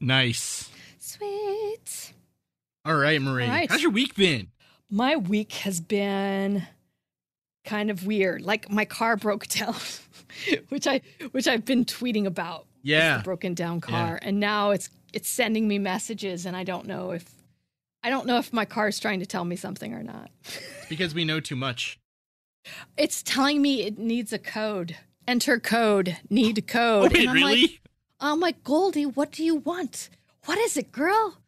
Nice. Sweet. All right, Marie. All right. How's your week been? My week has been kind of weird. Like my car broke down, which I which I've been tweeting about. Yeah. the broken down car, and now it's it's sending me messages, and I don't know if I don't know if my car is trying to tell me something or not. Because we know too much. It's telling me it needs a code. Enter code. Need Oh, code. wait, I'm really? like, I'm like, Goldie, what do you want? What is it, girl?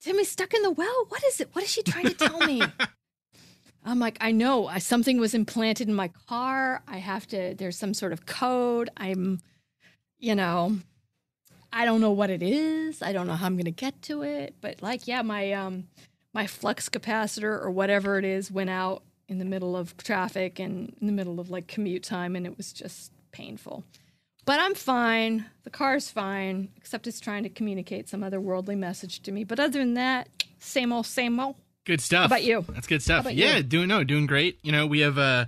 Timmy's stuck in the well. What is it? What is she trying to tell me? I'm like, I know. I, something was implanted in my car. I have to. There's some sort of code. I'm, you know, I don't know what it is. I don't know how I'm gonna get to it. But like, yeah, my um, my flux capacitor or whatever it is went out in the middle of traffic and in the middle of like commute time, and it was just painful. But I'm fine. The car's fine, except it's trying to communicate some otherworldly message to me. But other than that, same old, same old. Good stuff. How about you? That's good stuff. Yeah, you? doing no, doing great. You know, we have uh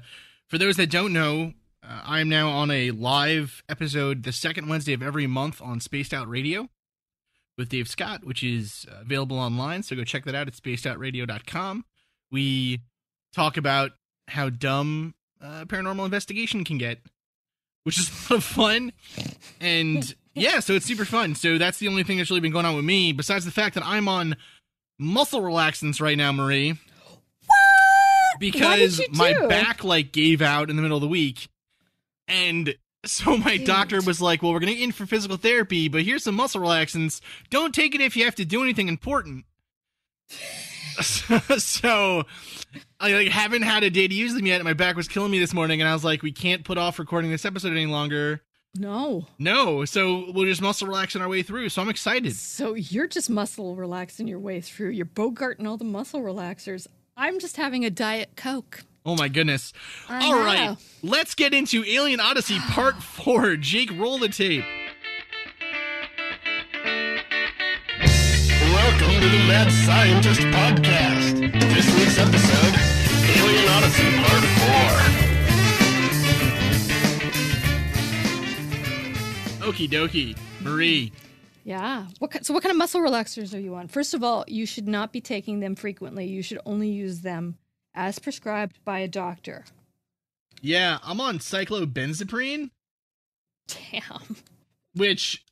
for those that don't know, uh, I'm now on a live episode the second Wednesday of every month on Spaced Out Radio with Dave Scott, which is uh, available online. So go check that out at spacedoutradio.com. We talk about how dumb uh, paranormal investigation can get, which is a lot of fun. And yeah, so it's super fun. So that's the only thing that's really been going on with me, besides the fact that I'm on muscle relaxants right now, Marie. What? Because you my back like gave out in the middle of the week. And so my Dude. doctor was like, "Well, we're going to get in for physical therapy, but here's some muscle relaxants. Don't take it if you have to do anything important." so I like haven't had a day to use them yet. and My back was killing me this morning, and I was like, "We can't put off recording this episode any longer." No. No, so we'll just muscle relax on our way through. So I'm excited. So you're just muscle relaxing your way through. You're bogarting all the muscle relaxers. I'm just having a diet coke. Oh my goodness! I All right, let's get into Alien Odyssey Part Four. Jake, roll the tape. To the Mad Scientist Podcast. This week's episode Alien Odyssey Part 4. Okie dokie, Marie. Yeah. What so what kind of muscle relaxers are you on? First of all, you should not be taking them frequently. You should only use them as prescribed by a doctor. Yeah, I'm on cyclobenzaprine, Damn. which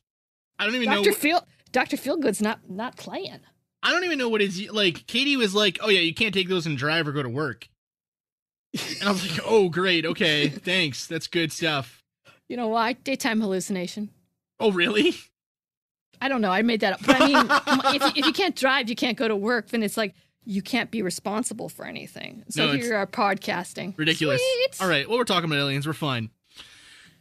I don't even know. Dr. know. Feel Dr. Feelgood's not not playing. I don't even know what is like. Katie was like, "Oh yeah, you can't take those and drive or go to work," and I was like, "Oh great, okay, thanks, that's good stuff." You know why? Daytime hallucination. Oh really? I don't know. I made that up. But I mean, if, you, if you can't drive, you can't go to work, then it's like you can't be responsible for anything. So No, here you are podcasting. Ridiculous. Sweet. All right, well we're talking about aliens. We're fine.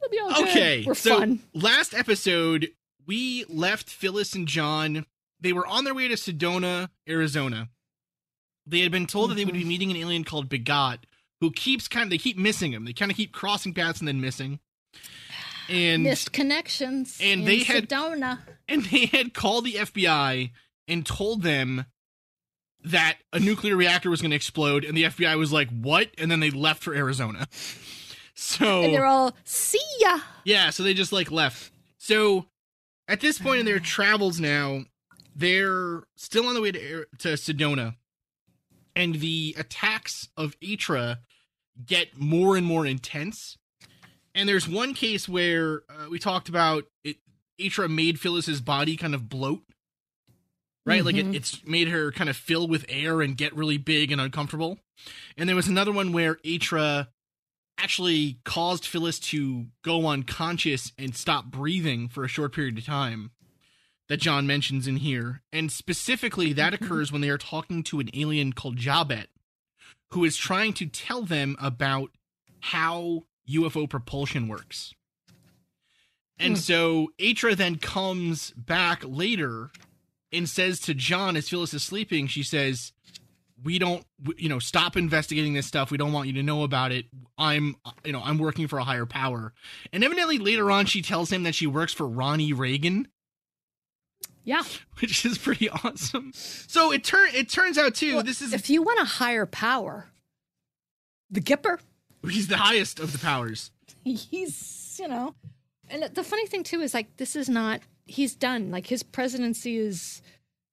All good. Okay, We're so fun. last episode we left Phyllis and John. They were on their way to Sedona, Arizona. They had been told that they would Mm-hmm. be meeting an alien called Begot, who keeps kind of they keep missing him. They kind of keep crossing paths and then missing. And Missed connections. and in they had- Sedona. and they had called the FBI and told them that a nuclear reactor was going to explode, and the FBI was like, "What?" And then they left for Arizona. So And they're all, see ya. Yeah, so they just like left. So at this point in their travels now, they're still on the way to to Sedona, and the attacks of Atra get more and more intense. And there's one case where uh, we talked about it. Atra made Phyllis's body kind of bloat, right? Like Mhm. it, it's made her kind of fill with air and get really big and uncomfortable. And there was another one where Atra actually caused Phyllis to go unconscious and stop breathing for a short period of time that John mentions in here. And specifically, that occurs when they are talking to an alien called Jabet, who is trying to tell them about how UFO propulsion works. And Hmm. so Atra then comes back later and says to John as Phyllis is sleeping, she says, we don't you know stop investigating this stuff we don't want you to know about it i'm you know i'm working for a higher power and evidently later on she tells him that she works for ronnie reagan Yeah. which is pretty awesome so it turn it turns out too Well, this is if you want a higher power, the Gipper, he's the highest of the powers he's, you know, And the funny thing too is like this is not he's done. Like his presidency is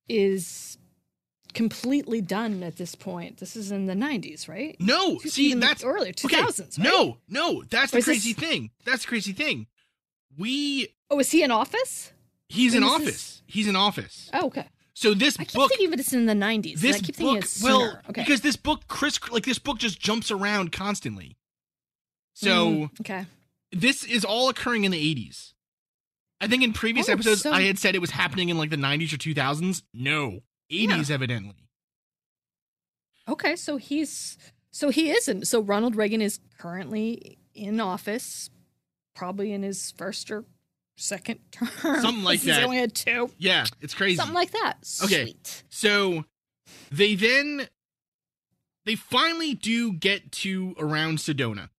is completely done at this point. This is in the 90s, right? No, see that's earlier, okay, 2000s, right? No, no, that's Or the is this- crazy thing. That's the crazy thing. We Oh, is he in office? He's in When office. He's in office. Oh, okay. So this I keep book thinking of it's in the 90s. this I keep thinking book it's well okay. because this book Chris like this book just jumps around constantly. So Mm, okay. this is all occurring in the 80s. I think in previous Oh, episodes so- I had said it was happening in like the 90s or 2000s. No, 80s evidently. Okay, so he's so he isn't. So Ronald Reagan is currently in office, probably in his first or second term. Something like that. He only had two. Yeah, it's crazy. Something like that. Okay. Sweet. So they then they finally do get to around Sedona.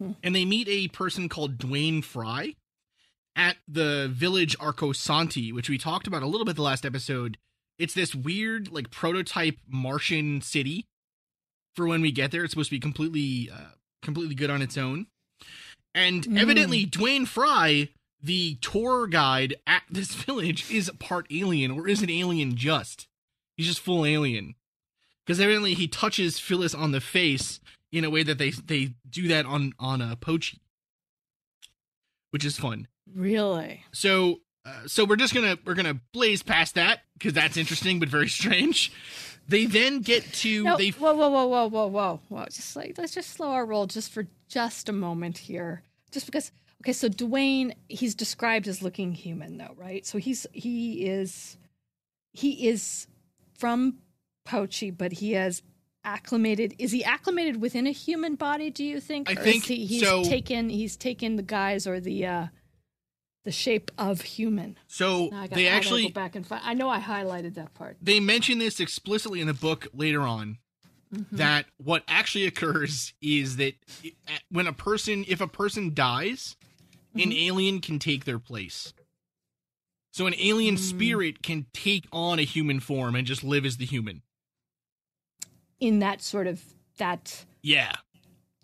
Mhm. And they meet a person called Dwayne Fry at the village Arcosanti, which we talked about a little bit the last episode. It's this weird like prototype Martian city. For when we get there, it's supposed to be completely uh, completely good on its own. And Mm. evidently Dwayne Fry, the tour guide at this village, is part alien or is an alien just. He's just full alien. Because evidently he touches Phyllis on the face in a way that they they do that on on a Pochi, which is fun. Really? So uh, so we're just gonna we're gonna blaze past that because that's interesting but very strange. They then get to No, they whoa, whoa, whoa, whoa, whoa, whoa, whoa. Just like let's just slow our roll just for just a moment here. Just because okay, so Dwayne, he's described as looking human though, right? So he's he is he is from Pochi, but he has acclimated is he acclimated within a human body, do you think? I Or is think he, he's so. taken he's taken the guise or the uh the shape of human. so Now I got, they actually go back and find I know I highlighted that part. they mention this explicitly in the book later on Mhm. that what actually occurs is that when a person if a person dies an Mhm. alien can take their place so an alien Mm. spirit can take on a human form and just live as the human in that sort of that yeah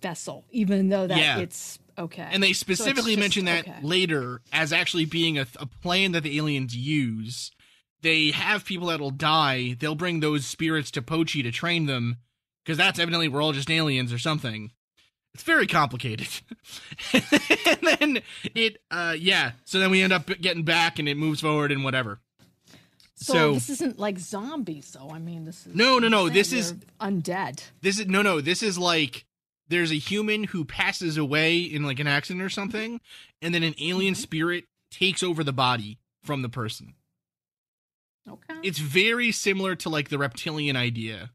vessel, even though that Yeah. it's okay. and they specifically just- mention that okay. later as actually being a, a plan that the aliens use they have people that'll die they'll bring those spirits to pochi to train them because that's evidently we're all just aliens or something it's very complicated and then it uh yeah so then we end up getting back and it moves forward and whatever so, so- this isn't like zombies, though. I mean, this is No, no, no, this is- undead. this is no no this is like there's a human who passes away in like an accident or something and then an alien Mhm. spirit takes over the body from the person Okay. it's very similar to like the reptilian idea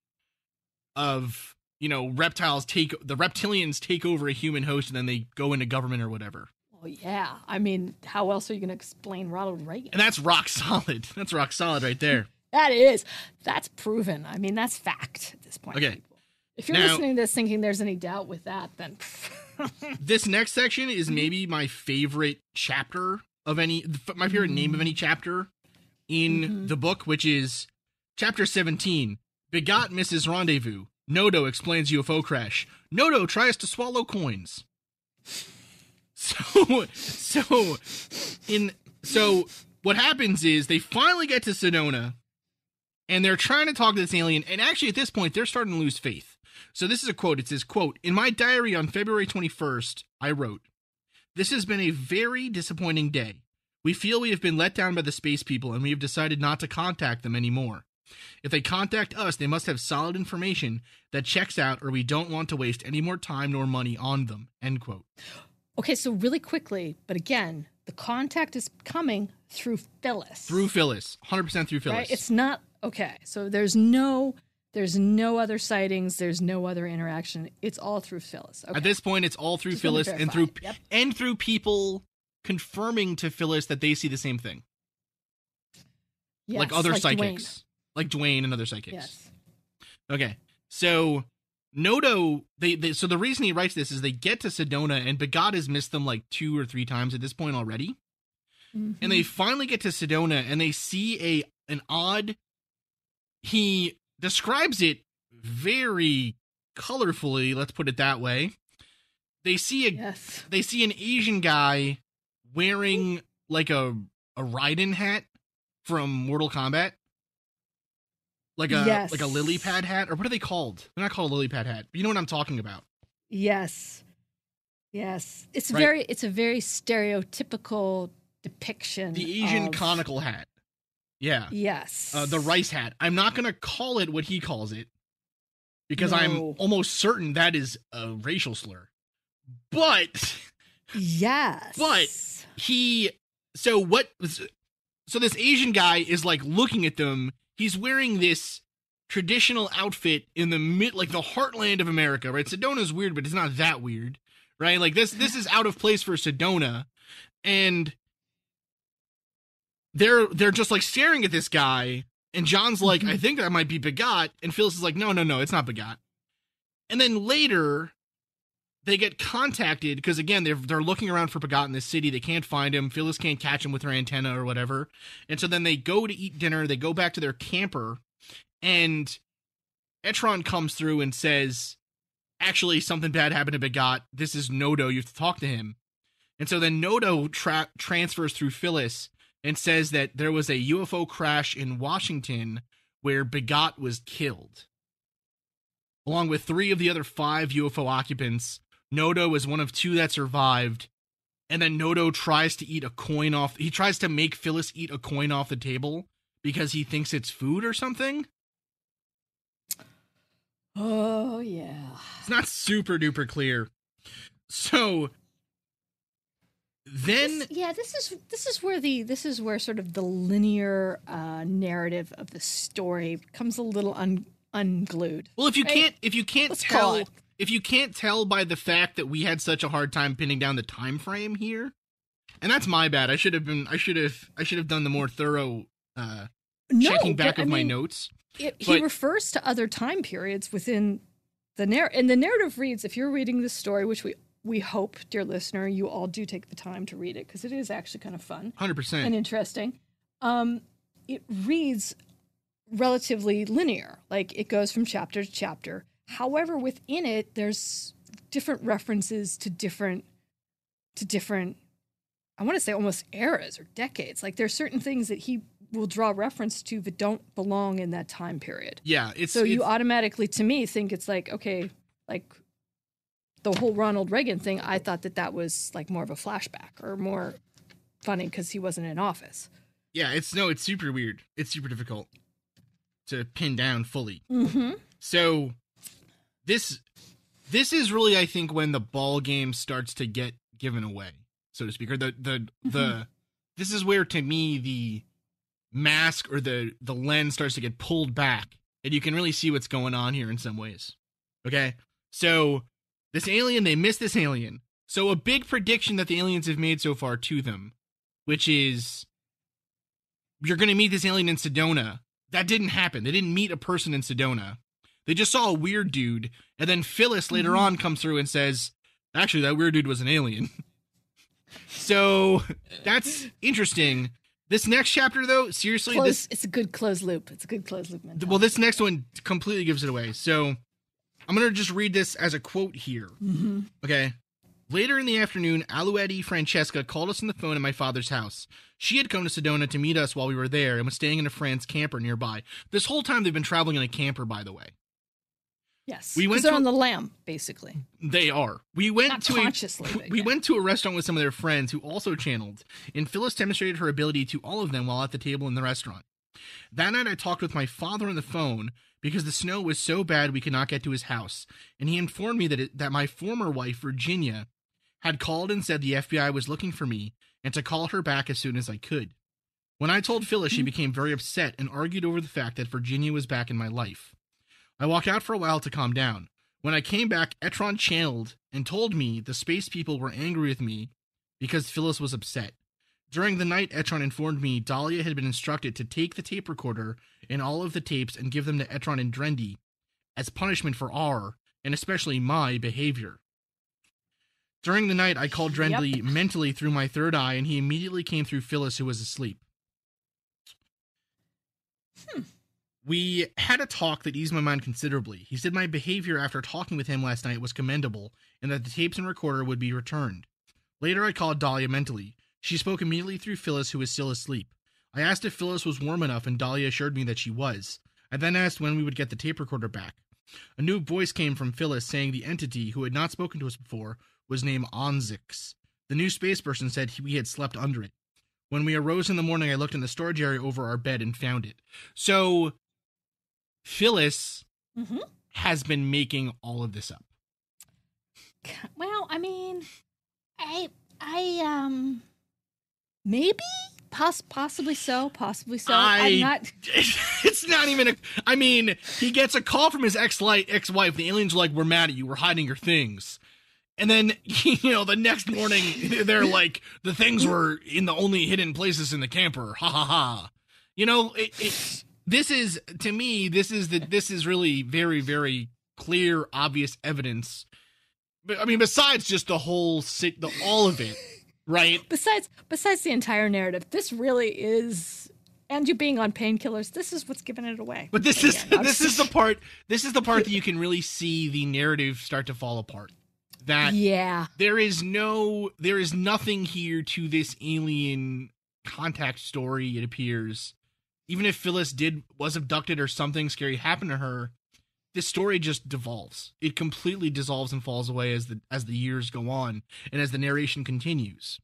of you know reptiles take the reptilians take over a human host and then they go into government or whatever well, yeah. I mean, how else are you going to explain Ronald Reagan? and that's rock solid that's rock solid right there That is, that's proven. I mean, that's fact at this point. Okay. people. If you're Now- listening to this thinking there's any doubt with that, then this next section is maybe my favorite chapter of any my favorite name of any chapter in Mhm. the book which is chapter 17 begot mrs rendezvous nodo explains ufo crash. Nodo tries to swallow coins. So so in so what happens is they finally get to sedona and they're trying to talk to this alien and actually at this point they're starting to lose faith. So this is a quote. It says quote in my diary on february 21st i wrote this has been a very disappointing day. We feel we have been let down by the space people and we have decided not to contact them anymore if they contact us they must have solid information that checks out or we don't want to waste any more time nor money on them end quote okay. So really quickly, but again, the contact is coming through Phyllis. through phyllis 100% through phyllis Right? It's not okay. So there's no there's no other sightings, there's no other interaction. It's all through Phyllis. Okay. At this point, it's all through Just Phyllis and through. Yep. and through people confirming to Phyllis that they see the same thing, like other Dwayne. psychics, like Dwayne and other psychics. Yes. Okay, so Nodo, they, they so the reason he writes this is they get to Sedona and Begot has missed them like two or three times at this point already, and Mm-hmm. they finally get to Sedona and they see a an odd. He describes it very colorfully. Let's put it that way. They see a yes. they see an Asian guy wearing like a a Raiden hat from Mortal Kombat. Like a Yes. like a lily pad hat, or what are they called? They're not called a lily pad hat. You know what I'm talking about. Yes. Yes. It's Right. very it's a very stereotypical depiction. The Asian of- conical hat. Yeah. Yes. Uh, the rice hat. I'm not gonna call it what he calls it because I'm almost certain that is a racial slur. But Yes. But- he so what so this asian guy is like looking at them he's wearing this traditional outfit in the mid like the heartland of america right? Sedona's weird but it's not that weird right? Like this this is out of place for sedona. And they're they're just like staring at this guy and john's like mm-hmm. i think that might be begot and phyllis is like no no no it's not begot and then later they get contacted because again they're they're looking around for Begot in this city. They can't find him. Phyllis can't catch him with her antenna or whatever. And so then they go to eat dinner. They go back to their camper, and Etron comes through and says, "Actually, something bad happened to Begot. This is Nodo. You have to talk to him." And so then Nodo tra- transfers through Phyllis and says that there was a UFO crash in Washington where Begot was killed. Along with three of the other five UFO occupants, Nodo is one of two that survived. And then Nodo tries to eat a coin off. He tries to make Phyllis eat a coin off the table because he thinks it's food or something. Oh yeah. It's not super duper clear. So then This- yeah, this is this is where the this is where sort of the linear uh, narrative of the story becomes a little un, unglued. Well, if you Right. can't if you can't Let's tell. If you can't tell by the fact that we had such a hard time pinning down the time frame here, and that's my bad. I should have been I should have I should have done the more thorough uh No, checking back but, of I my mean, notes. It, But- he refers to other time periods within the narrative. And the narrative reads: If you're reading this story, which we we hope, dear listener, you all do take the time to read it because it is actually kind of fun Hundred percent. And interesting. Um, it reads relatively linear, like it goes from chapter to chapter. However, within it, there's different references to different to different. I want to say almost eras or decades. Like there's certain things that he will draw reference to that don't belong in that time period. Yeah, it's So you automatically, to me, think it's like okay, like the whole Ronald Reagan thing. I thought that that was like more of a flashback or more funny because he wasn't in office. yeah, it's no, it's super weird. It's super difficult to pin down fully. Mm-hmm. So this this is really I think when the ball game starts to get given away, so to speak, or the the the mm-hmm. this is where to me the mask or the the lens starts to get pulled back and you can really see what's going on here in some ways. Okay? So this alien they miss this alien. So a big prediction that the aliens have made so far to them, which is you're going to meet this alien in Sedona. That didn't happen. They didn't meet a person in Sedona. They just saw a weird dude, and then Phyllis later Mhm. on comes through and says, "Actually, that weird dude was an alien." so that's interesting. This next chapter, though, seriously, Close, this it's a good closed loop. It's a good closed loop. Mentality. well, this next one completely gives it away. So I'm gonna just read this as a quote here. Mhm. Okay. Later in the afternoon, Alouette Francesca called us on the phone at my father's house. She had come to Sedona to meet us while we were there and was staying in a friend's camper nearby. This whole time they've been traveling in a camper, by the way. Yes, we went they're to- on the lamb, basically. They are. We went Not to consciously, a we yeah. went to a restaurant with some of their friends who also channeled, and Phyllis demonstrated her ability to all of them while at the table in the restaurant. That night I talked with my father on the phone because the snow was so bad we could not get to his house, and he informed me that it, that my former wife Virginia had called and said the FBI was looking for me and to call her back as soon as I could. When I told Phyllis, she hmm. became very upset and argued over the fact that Virginia was back in my life. I walked out for a while to calm down. When I came back, Etron channeled and told me the space people were angry with me because Phyllis was upset. During the night, Etron informed me Dahlia had been instructed to take the tape recorder and all of the tapes and give them to Etron and Drendy as punishment for our, and especially my, behavior. During the night, I called Yep. Drendy mentally through my third eye, and he immediately came through Phyllis, who was asleep. Hmm. We had a talk that eased my mind considerably. He said my behavior after talking with him last night was commendable and that the tapes and recorder would be returned. Later, I called Dahlia mentally. She spoke immediately through Phyllis, who was still asleep. I asked if Phyllis was warm enough, and Dahlia assured me that she was. I then asked when we would get the tape recorder back. A new voice came from Phyllis saying the entity, who had not spoken to us before, was named Onzix. The new space person said we had slept under it. When we arose in the morning, I looked in the storage area over our bed and found it. So, Phyllis Mhm. has been making all of this up. Well, I mean, I, I, um, maybe, Poss- possibly so, possibly so. I- I'm not. It's not even a. I mean, he gets a call from his ex light ex wife. The aliens are like, "We're mad at you. We're hiding your things." And then, you know, the next morning, they're like, "The things were in the only hidden places in the camper." Ha ha ha. You know, it, it's this is to me. This is the. This is really very very clear, obvious evidence. But I mean, besides just the whole, sit- the all of it, right? Besides, besides the entire narrative, this really is, and you being on painkillers, this is what's giving it away. But this is this is the part this is the part that you can really see the narrative start to fall apart. That yeah, there is no there is nothing here to this alien contact story, it appears. Even if Phyllis did was abducted or something scary happened to her, this story just devolves. It completely dissolves and falls away as the as the years go on and as the narration continues.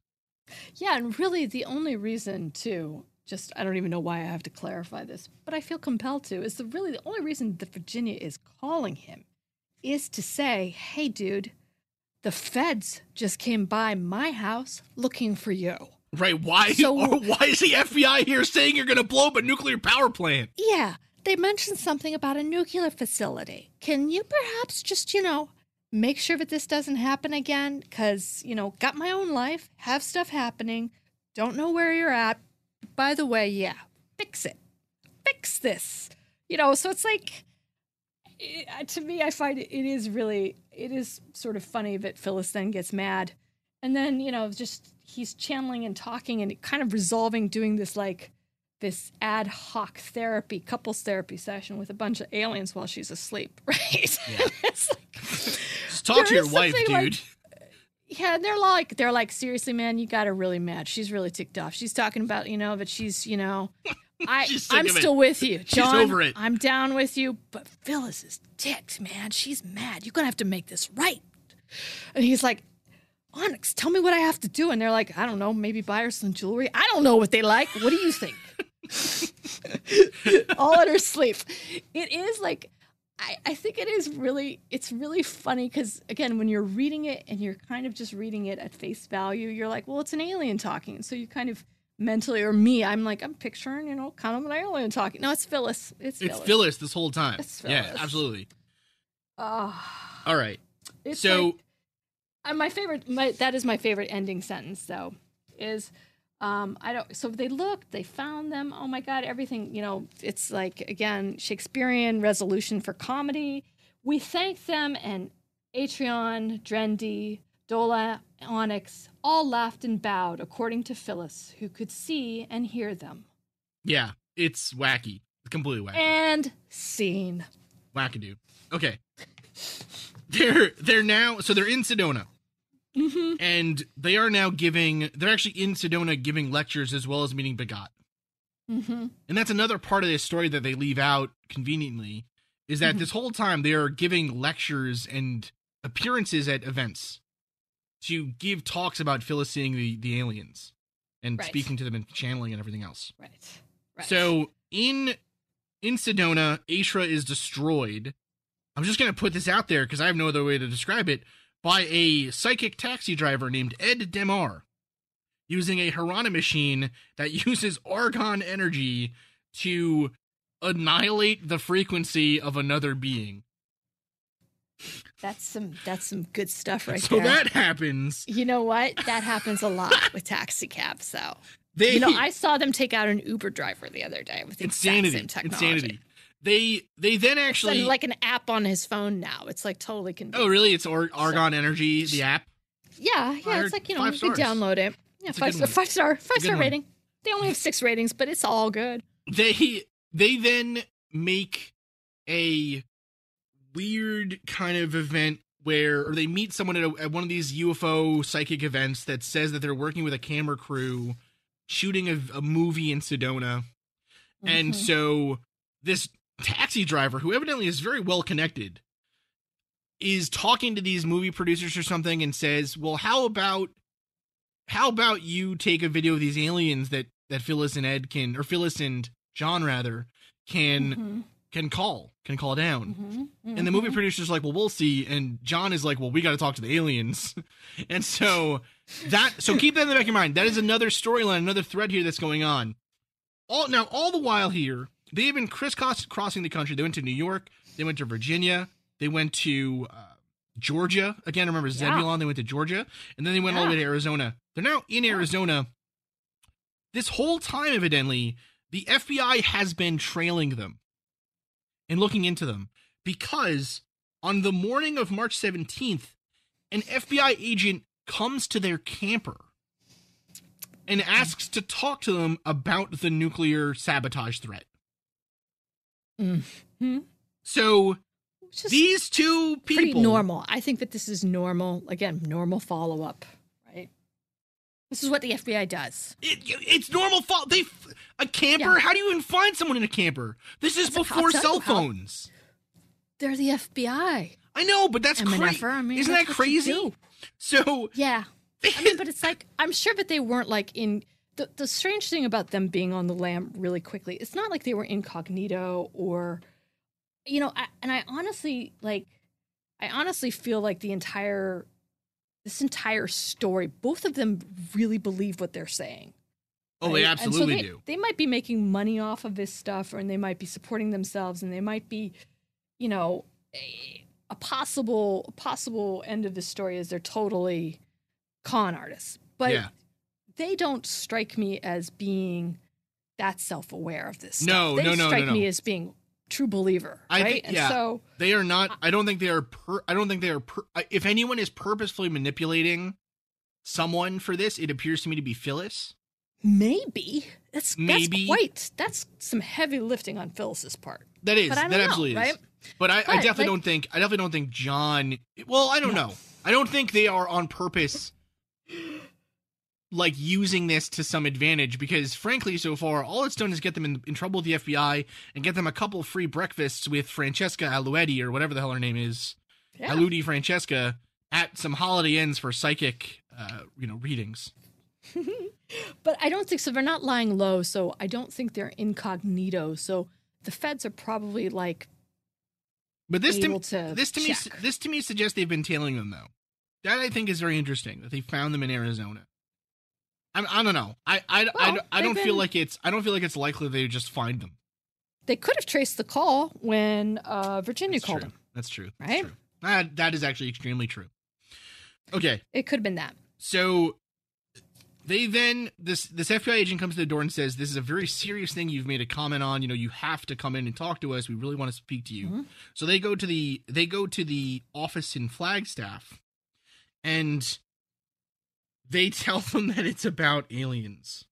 yeah, and really the only reason to just I don't even know why I have to clarify this, but I feel compelled to is the really the only reason that Virginia is calling him is to say, hey, dude, the feds just came by my house looking for you. Right? Why So- or why is the FBI here saying you're gonna blow up a nuclear power plant? Yeah, they mentioned something about a nuclear facility. Can you perhaps just, you know, make sure that this doesn't happen again? Because, you know, got my own life, have stuff happening, don't know where you're at. By the way, yeah, fix it. Fix this. You know, so it's like, eh, to me, I find it, it is really, it is sort of funny that Phyllis then gets mad. And then, you know, just he's channeling and talking and kind of resolving doing this like, this ad hoc therapy, couples therapy session with a bunch of aliens while she's asleep, right? Yeah. it's like, Just talk to your wife, something like- dude. yeah, and they're like, they're like, seriously, man, you got her really mad. She's really ticked off. She's talking about, you know, that she's, you know, I, I'm of it. still with you, John. over it. I'm down with you, but Phyllis is ticked, man. She's mad. You're gonna have to make this right. And he's like, Onyx, tell me what I have to do. And they're like, I don't know, maybe buy her some jewelry. I don't know what they like. What do you think? All in her sleep. It is like, I, I think it is really, it's really funny because, again, when you're reading it and you're kind of just reading it at face value, you're like, well, it's an alien talking. So you kind of mentally, or me, I'm like, I'm picturing, you know, kind of an alien talking. No, it's Phyllis. It's It's Phyllis. Phyllis this whole time. It's Yeah, absolutely. Ah. All right. It's so like- uh, my favorite my that is my favorite ending sentence though is um i don't so they looked they found them oh my god everything you know it's like again shakespearean resolution for comedy we thank them and etron drendy dahlia onyx all laughed and bowed according to phyllis who could see and hear them yeah, it's wacky. Completely wacky. and scene Wackadoo. Okay. They're they're now so they're in Sedona. Hmm And they are now giving they're actually in Sedona giving lectures as well as meeting Begot. hmm And that's another part of this story that they leave out conveniently is that Mhm. this whole time they are giving lectures and appearances at events to give talks about Phyllis seeing the, the aliens and Right. speaking to them and channeling and everything else. right right So in in Sedona, Ashra is destroyed. I'm just gonna put this out there because I have no other way to describe it by a psychic taxi driver named Ed Demar, using a Harana machine that uses orgone energy to annihilate the frequency of another being. that's some that's some good stuff right so there So that happens. You know what? That happens a lot with taxi cabs, though. They You know, I saw them take out an Uber driver the other day with the insanity, exact same technology. insanity. They they then actually like an app on his phone now. It's like totally convenient. oh really? It's Ar- orgone energy, the app. yeah, yeah. It's like you know, you can download it. Yeah, a five star, five star, five star one. rating. They only have six ratings, but it's all good. they they then make a weird kind of event where or they meet someone at, a, at one of these UFO psychic events that says that they're working with a camera crew shooting a, a movie in Sedona. And Mhm. so this taxi driver, who evidently is very well connected, is talking to these movie producers or something and says, "Well, how about how about you take a video of these aliens that that Phyllis and Ed can or Phyllis and John rather can Mhm. can call, can call down." Mhm. And the movie Mhm. producer's like, "Well, we'll see." And John is like, "Well, we got to talk to the aliens." and so that so keep that in the back of your mind. That is another storyline, another thread here that's going on. All now, all the while here, they have been crisscross crossing the country. They went to New York, they went to Virginia, they went to uh, Georgia. Again, remember Zebulon? They went to Georgia, and then they went all the way to Arizona. They're now in Arizona. This whole time, evidently, the FBI has been trailing them and looking into them because on the morning of March 17th, an FBI agent comes to their camper and asks to talk to them about the nuclear sabotage threat. Mhm. So these two people pretty normal. I think that this is normal. Again, normal follow up, right? This is what the FBI does. It, it's normal fault. They a camper. Yeah. How do you even find someone in a camper? This is before cell phones. They're the FBI. I know, but that's crazy. I mean, Isn't that crazy? So Yeah. I mean, but it's like I'm sure that they weren't like in the the strange thing about them being on the lam really quickly. It's not like they were incognito or, you know. I, and I honestly like, I honestly feel like the entire this entire story, both of them really believe what they're saying. oh, they right? So absolutely they, do. They might be making money off of this stuff, or and they might be supporting themselves, and they might be, you know, a, a possible a possible end of the story is they're totally con artists, but yeah. They don't strike me as being that self aware of this. Stuff. No, they no, no, no, strike no. me as being true believer, I right? think- and yeah. so They are not. I don't think they are. Per, I don't think they are. Per, if anyone is purposefully manipulating someone for this, it appears to me to be Phyllis. maybe that's Maybe. that's quite that's some heavy lifting on Phyllis's part. That is. But that know, absolutely right? is. But I, I definitely like- don't think. I definitely don't think John. Well, I don't No. know. I don't think they are on purpose. Like using this to some advantage because, frankly, so far all it's done is get them in, in trouble with the FBI and get them a couple free breakfasts with Francesca Aluetti or whatever the hell her name is, Yeah. Aludi Francesca, at some Holiday Inns for psychic, uh, you know, readings. But I don't think so. They're not lying low, so I don't think they're incognito. So the feds are probably like But this to, to this to me this to me suggests they've been tailing them though. That I think is very interesting that they found them in Arizona. I, I don't know. I I, I, Well, I don't they've feel been- like it's I don't feel like it's likely they just find them. they could have traced the call when uh, Virginia That's called true. them. That's true. That's Right? true. That that is actually extremely true. Okay, It could have been that. so they then this this FBI agent comes to the door and says, "This is a very serious thing you've made a comment on. You know, you have to come in and talk to us. We really want to speak to you." Mhm. So they go to the they go to the office in Flagstaff, and they tell them that it's about aliens.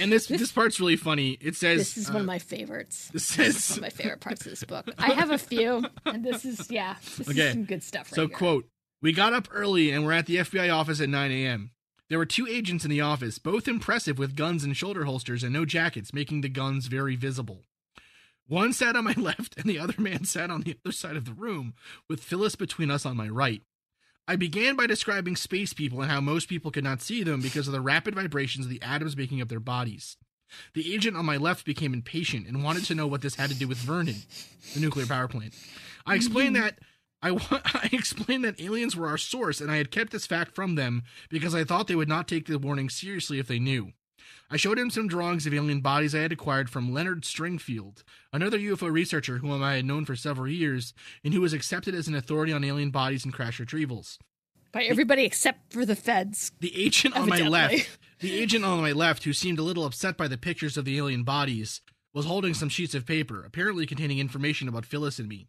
And this this, part's really funny. It says This is one uh, of my favorites. This This is says one of my favorite parts of this book. I have a few, and this is yeah, this Okay. is some good stuff. Right So, here. quote, we got up early and were at the FBI office at 9 a.m. There were two agents in the office, both impressive with guns and shoulder holsters and no jackets, making the guns very visible. One sat on my left and the other man sat on the other side of the room, with Phyllis between us on my right. I began by describing space people and how most people could not see them because of the rapid vibrations of the atoms making up their bodies. The agent on my left became impatient and wanted to know what this had to do with Vernon, the nuclear power plant. I explained that I, I explained that aliens were our source and I had kept this fact from them because I thought they would not take the warning seriously if they knew. I showed him some drawings of alien bodies I had acquired from Leonard Stringfield, another UFO researcher whom I had known for several years and who was accepted as an authority on alien bodies and crash retrievals. by everybody except for the feds. The agent on my left, the agent on my left, who seemed a little upset by the pictures of the alien bodies, was holding some sheets of paper, apparently containing information about Phyllis and me.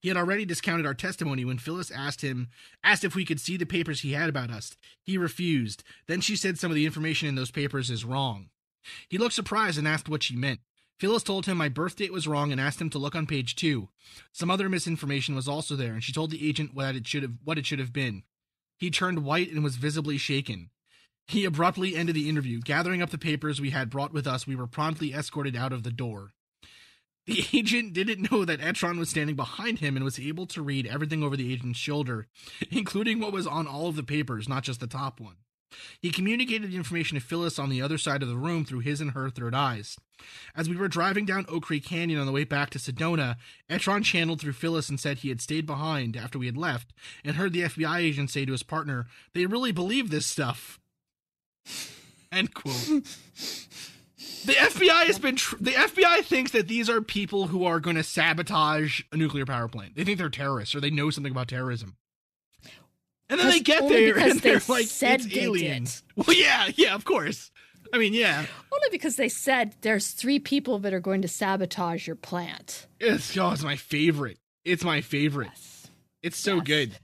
He had already discounted our testimony when Phyllis asked him, asked if we could see the papers he had about us. He refused. Then she said some of the information in those papers is wrong. He looked surprised and asked what she meant. Phyllis told him my birth date was wrong and asked him to look on page two. Some other misinformation was also there, and she told the agent what it should have what it should have been. He turned white and was visibly shaken. He abruptly ended the interview. Gathering up the papers we had brought with us, we were promptly escorted out of the door. The agent didn't know that Etron was standing behind him and was able to read everything over the agent's shoulder, including what was on all of the papers, not just the top one. He communicated the information to Phyllis on the other side of the room through his and her third eyes. As we were driving down Oak Creek Canyon on the way back to Sedona, Etron channeled through Phyllis and said he had stayed behind after we had left and heard the FBI agent say to his partner, They really believe this stuff. End quote. The FBI has been. Tr- the FBI thinks that these are people who are going to sabotage a nuclear power plant. They think they're terrorists or they know something about terrorism. And then they get there and they they're like, said it's they aliens. Well, yeah, yeah, of course. I mean, yeah, Only because they said there's three people that are going to sabotage your plant. it's, oh, it's my favorite. It's my favorite. Yes. It's so Yes. good.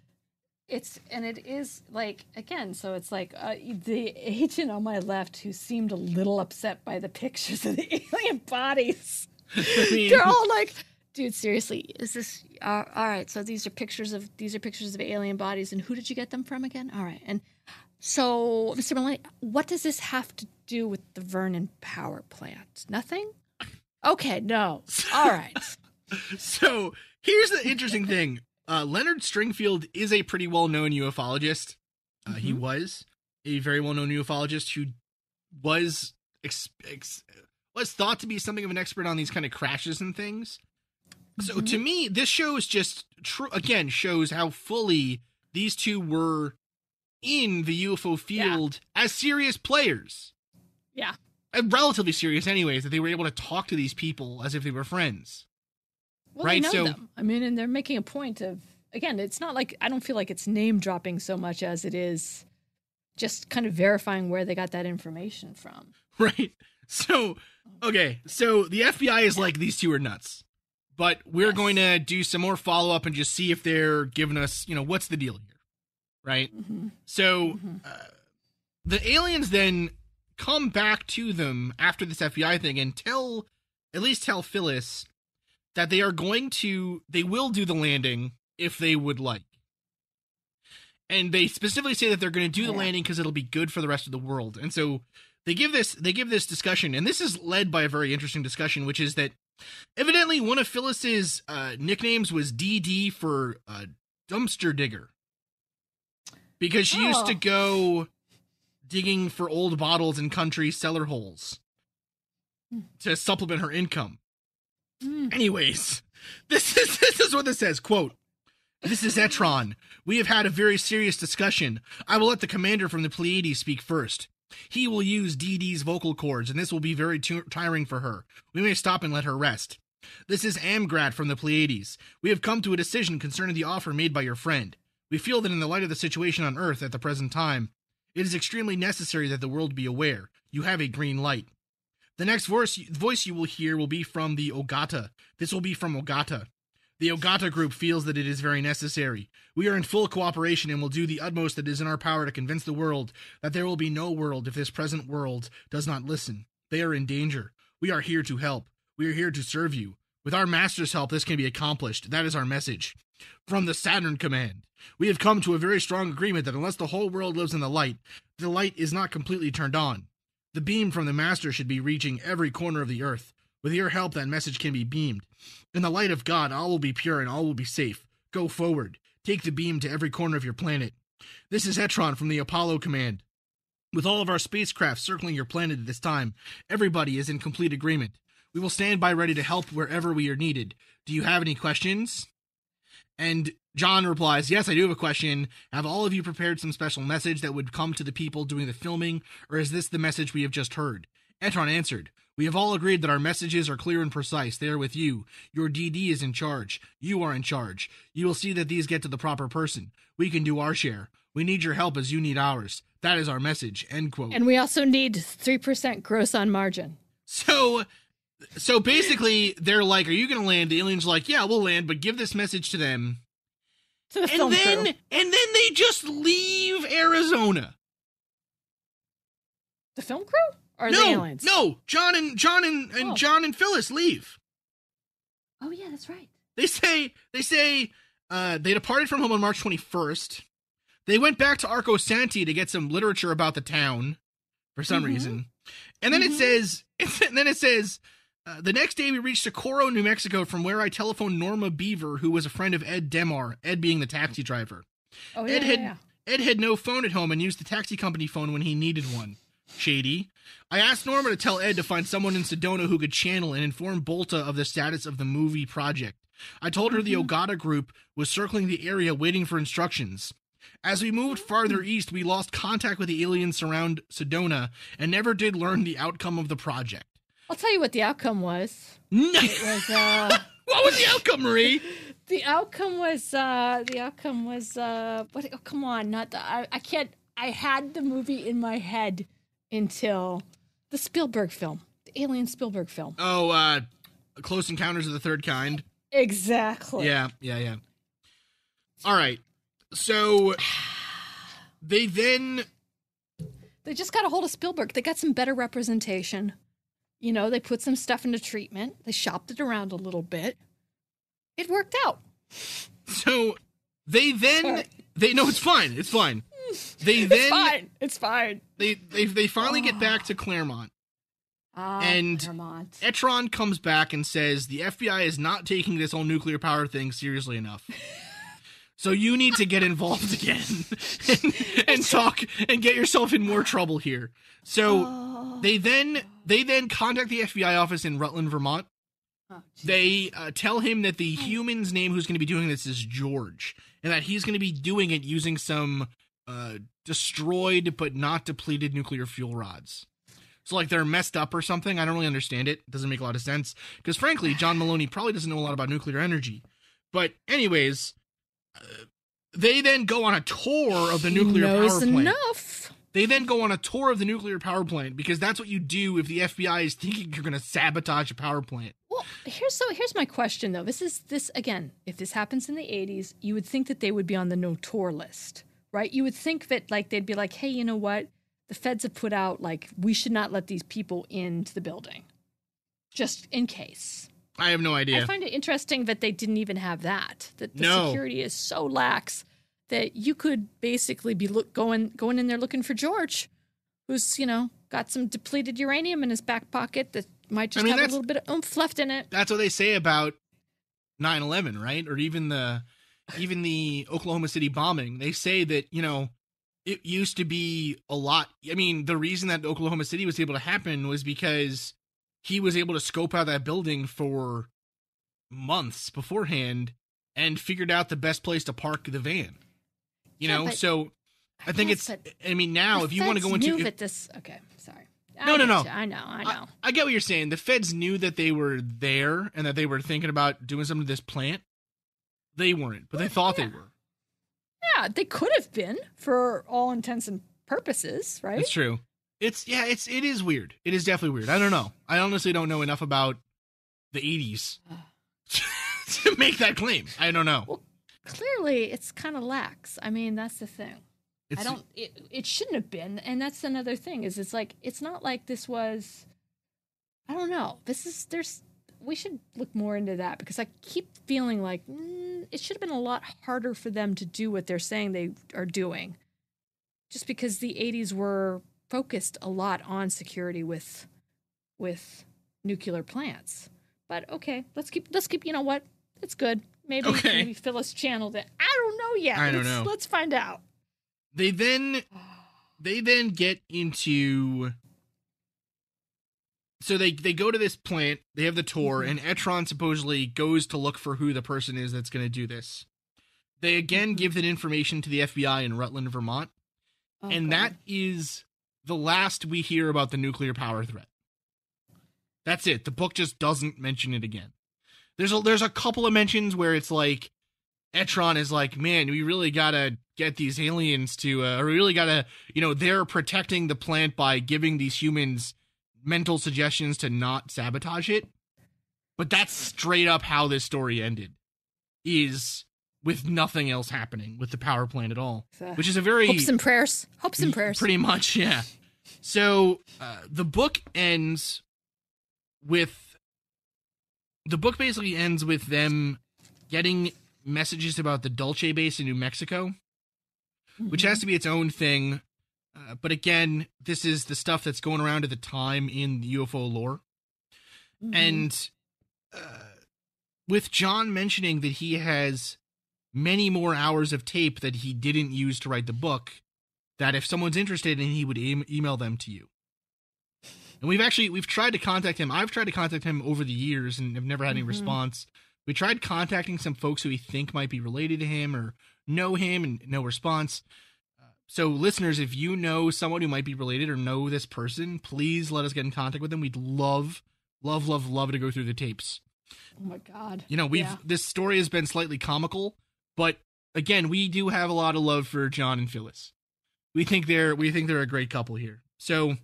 It's and it is like again, so it's like uh, the agent on my left who seemed a little upset by the pictures of the alien bodies. I mean, They're all like, dude, seriously, is this uh, all right? So these are pictures of these are pictures of alien bodies, and who did you get them from again? All right, and so Mr. Maloney, what does this have to do with the Vernon power plant? Nothing. Okay, no. All right. so here's the interesting thing. Uh, Leonard Stringfield is a pretty well-known ufologist. Uh, He Mhm. was a very well-known ufologist who was ex- ex- was thought to be something of an expert on these kind of crashes and things. So Mhm. to me, this shows just true again shows how fully these two were in the UFO field as serious players. Yeah. And relatively serious, anyways. That they were able to talk to these people as if they were friends. Well, Right, they know so- them. I mean, and they're making a point of again. It's not like I don't feel like it's name dropping so much as it is just kind of verifying where they got that information from. Right. So, okay. So the FBI is like, these two are nuts. But we're Yes. going to do some more follow up and just see if they're giving us, you know, what's the deal here. Right. hmm So Mhm. uh, the aliens then come back to them after this FBI thing and tell, at least tell Phyllis, that they are going to, they will do the landing if they would like. And they specifically say that they're going to do the Yeah. landing because it'll be good for the rest of the world. And so they give this, they give this discussion, and this is led by a very interesting discussion, which is that evidently one of Phyllis's uh, nicknames was DD for uh, dumpster digger because she used to Oh. go digging for old bottles in country cellar holes Hmm. to supplement her income. Mm. Anyways, this is this is what this says. Quote. This is Etron. We have had a very serious discussion. I will let the commander from the Pleiades speak first. He will use DD's vocal cords, and this will be very tu- tiring for her. We may stop and let her rest. This is Amgrat from the Pleiades. We have come to a decision concerning the offer made by your friend. We feel that in the light of the situation on Earth at the present time, it is extremely necessary that the world be aware. You have a green light. The next voice, voice you will hear will be from the Ogata. This will be from Ogata. The Ogata group feels that it is very necessary. We are in full cooperation and will do the utmost that is in our power to convince the world that there will be no world if this present world does not listen. They are in danger. We are here to help. We are here to serve you. With our master's help, this can be accomplished. That is our message. From the Saturn Command, we have come to a very strong agreement that unless the whole world lives in the light, the light is not completely turned on. The beam from the Master should be reaching every corner of the earth. With your help, that message can be beamed. In the light of God, all will be pure and all will be safe. Go forward. Take the beam to every corner of your planet. This is Etron from the Apollo Command. With all of our spacecraft circling your planet at this time, everybody is in complete agreement. We will stand by ready to help wherever we are needed. Do you have any questions? And John replies, Yes, I do have a question. Have all of you prepared some special message that would come to the people doing the filming, or is this the message we have just heard? Etron answered, We have all agreed that our messages are clear and precise. They are with you. Your DD is in charge. You are in charge. You will see that these get to the proper person. We can do our share. We need your help as you need ours. That is our message. End quote. And we also need 3% gross on margin. So, so basically, they're like, "Are you going to land?" The aliens are like, "Yeah, we'll land, but give this message to them." To the And film then, crew. and then they just leave Arizona. The film crew? Or the no, aliens? no. John and John and, and Oh. John and Phyllis leave. Oh yeah, that's right. They say they say uh, they departed from home on March 21st. They went back to Arcosanti to get some literature about the town for some Mhm. reason, and then it Mhm. says, and then it says. Uh, the next day, we reached Socorro, New Mexico, from where I telephoned Norma Beaver, who was a friend of Ed Demar, Ed being the taxi driver. Oh Ed had yeah. Ed had no phone at home and used the taxi company phone when he needed one. Shady. I asked Norma to tell Ed to find someone in Sedona who could channel and inform Bolta of the status of the movie project. I told her the Mhm. Ogata group was circling the area waiting for instructions. As we moved farther east, we lost contact with the aliens around Sedona and never did learn the outcome of the project. I'll tell you what the outcome was. No. It was uh what was the outcome, Marie? the outcome was uh the outcome was uh what oh, come on, not the I, I can't I had the movie in my head until the Spielberg film. The Alien Spielberg film. Oh, uh, Close Encounters of the Third Kind. Exactly. Yeah, yeah, yeah. All right. So they then They just got a hold of Spielberg. They got some better representation. You know, they put some stuff into treatment. They shopped it around a little bit. It worked out. so they then they no, it's fine. It's fine. They It's then fine. It's fine. they they they finally get back to Claremont. Ah, And- Claremont. Etron comes back and says the FBI is not taking this whole nuclear power thing seriously enough. So you need to get involved again and, and talk and get yourself in more trouble here. So Oh. they then they then contact the FBI office in Rutland, Vermont. Oh, They uh, tell him that the human's name who's going to be doing this is George, and that he's going to be doing it using some uh, destroyed but not depleted nuclear fuel rods. So, like, they're messed up or something. I don't really understand it. It doesn't make a lot of sense. Because, frankly, John Maloney probably doesn't know a lot about nuclear energy. But, anyways, they then go on a tour of the nuclear he power plant. enough. They then go on a tour of the nuclear power plant because that's what you do if the FBI is thinking you're going to sabotage a power plant. Well, here's so here's my question though. This is this again. If this happens in the '80s, you would think that they would be on the no tour list, right? You would think that like they'd be like, hey, you know what? The feds have put out like we should not let these people into the building, just in case. I have no idea. I find it interesting that they didn't even have that. That the No. security is so lax that you could basically be look going going in there looking for George, who's you know got some depleted uranium in his back pocket that might just mean, have a little bit of oomph left in it. that's what they say about 9/11, right? Or even the even the Oklahoma City bombing. They say that, you know, it used to be a lot. I mean, the reason that Oklahoma City was able to happen was because he was able to scope out that building for months beforehand and figured out the best place to park the van. You Yeah, know, so I think it's. I mean, now if you want to go into, if- this okay, sorry. No, I no, no. you. I know, I I, know. I get what you're saying. The feds knew that they were there and that they were thinking about doing something to this plant. They weren't, but they thought yeah. they were. yeah, they could have been for all intents and purposes, right? It's true. It's yeah. It's it is weird. It is definitely weird. I don't know. I honestly don't know enough about the '80s to make that claim. I don't know. Well, clearly, it's kind of lax. I mean, that's the thing. It's, I don't. It, it shouldn't have been, and that's another thing. Is it's like it's not like this was. I don't know. This is there's. We should look more into that because I keep feeling like mm, it should have been a lot harder for them to do what they're saying they are doing, just because the '80s were focused a lot on security with, with nuclear plants. But okay, let's keep let's keep. You know what? It's good. Maybe Okay. maybe Phyllis channeled it. I don't know yet. I don't Let's- know. Let's find out. They then they then get into so they they go to this plant they have the tour Mhm. and etron supposedly goes to look for who the person is that's going to do this they again Mhm. give that information to the fbi in rutland vermont Oh, and God. that is the last we hear about the nuclear power threat. That's it. The book just doesn't mention it again. There's a there's a couple of mentions where it's like Etron is like, man, we really gotta get these aliens to, uh, or we really gotta, you know, they're protecting the plant by giving these humans mental suggestions to not sabotage it. But that's straight up how this story ended, is with nothing else happening with the power plant at all, Uh, which is a very hopes and prayers. Hopes and prayers. pretty much, yeah. So uh, the book ends with the book basically ends with them getting messages about the Dulce base in New Mexico, which has to be its own thing. Uh, but again, this is the stuff that's going around at the time in UFO lore. Mhm. And uh, with John mentioning that he has many more hours of tape that he didn't use to write the book, that if someone's interested, and he would e- email them to you. And we've actually we've tried to contact him. I've tried to contact him over the years and have never had any Mhm. response. We tried contacting some folks who we think might be related to him or know him, and no response. Uh, So, listeners, if you know someone who might be related or know this person, please let us get in contact with them. We'd love, love, love, love to go through the tapes. oh my god. You know, we've Yeah. this story has been slightly comical, but again, we do have a lot of love for John and Phyllis. We think they're we think they're a great couple here. So,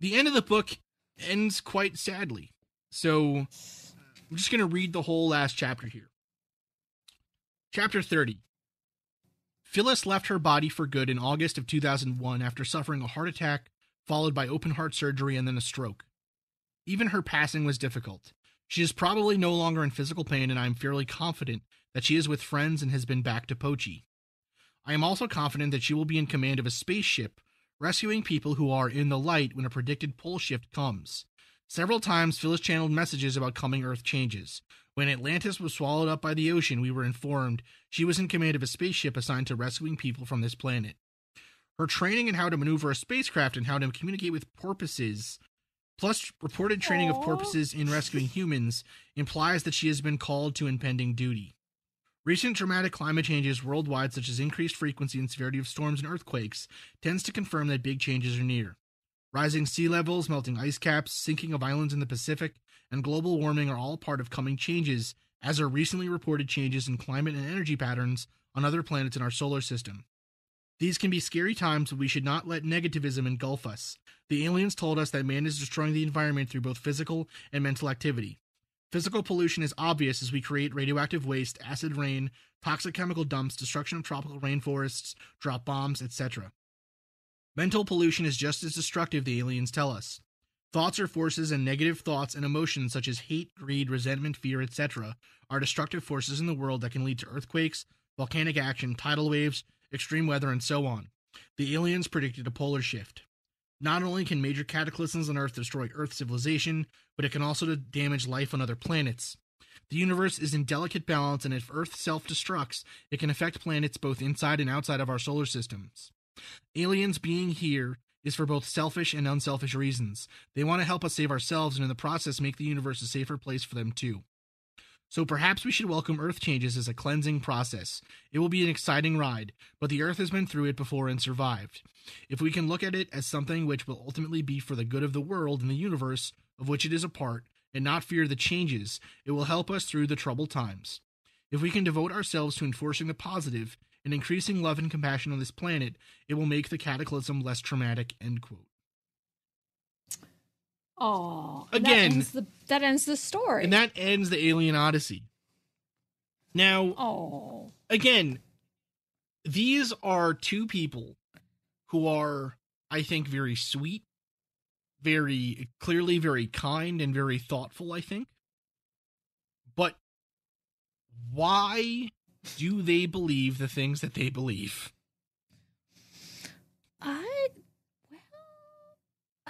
the end of the book ends quite sadly. So, I'm just going to read the whole last chapter here. Chapter 30. Phyllis left her body for good in August of 2001 after suffering a heart attack followed by open heart surgery and then a stroke. Even her passing was difficult. She is probably no longer in physical pain, and I am fairly confident that she is with friends and has been back to Pochi. I am also confident that she will be in command of a spaceship, rescuing people who are in the light when a predicted pole shift comes. Several times, Phyllis channeled messages about coming Earth changes. When Atlantis was swallowed up by the ocean, we were informed she was in command of a spaceship assigned to rescuing people from this planet. Her training in how to maneuver a spacecraft and how to communicate with porpoises, plus reported training of porpoises in rescuing humans, implies that she has been called to impending duty. Recent dramatic climate changes worldwide, such as increased frequency and severity of storms and earthquakes, tends to confirm that big changes are near. Rising sea levels, melting ice caps, sinking of islands in the Pacific, and global warming are all part of coming changes, as are recently reported changes in climate and energy patterns on other planets in our solar system. These can be scary times, but we should not let negativism engulf us. The aliens told us that man is destroying the environment through both physical and mental activity. Physical pollution is obvious as we create radioactive waste, acid rain, toxic chemical dumps, destruction of tropical rainforests, drop bombs, etc. Mental pollution is just as destructive, the aliens tell us. Thoughts are forces, and negative thoughts and emotions such as hate, greed, resentment, fear, etc., are destructive forces in the world that can lead to earthquakes, volcanic action, tidal waves, extreme weather, and so on. The aliens predicted a polar shift. Not only can major cataclysms on Earth destroy Earth civilization, but it can also damage life on other planets. The universe is in delicate balance, and if Earth self destructs, it can affect planets both inside and outside of our solar systems. Aliens being here is for both selfish and unselfish reasons. They want to help us save ourselves and in the process make the universe a safer place for them too. So perhaps we should welcome Earth changes as a cleansing process. It will be an exciting ride, but the Earth has been through it before and survived. If we can look at it as something which will ultimately be for the good of the world and the universe of which it is a part, and not fear the changes, it will help us through the troubled times. If we can devote ourselves to enforcing the positive and increasing love and compassion on this planet, it will make the cataclysm less traumatic. End quote. Oh, Again- that ends the that ends the story. And that ends the Alien Odyssey. Now, oh, again, these are two people who are, I think, very sweet, very clearly very kind, and very thoughtful, I think. But why do they believe the things that they believe? I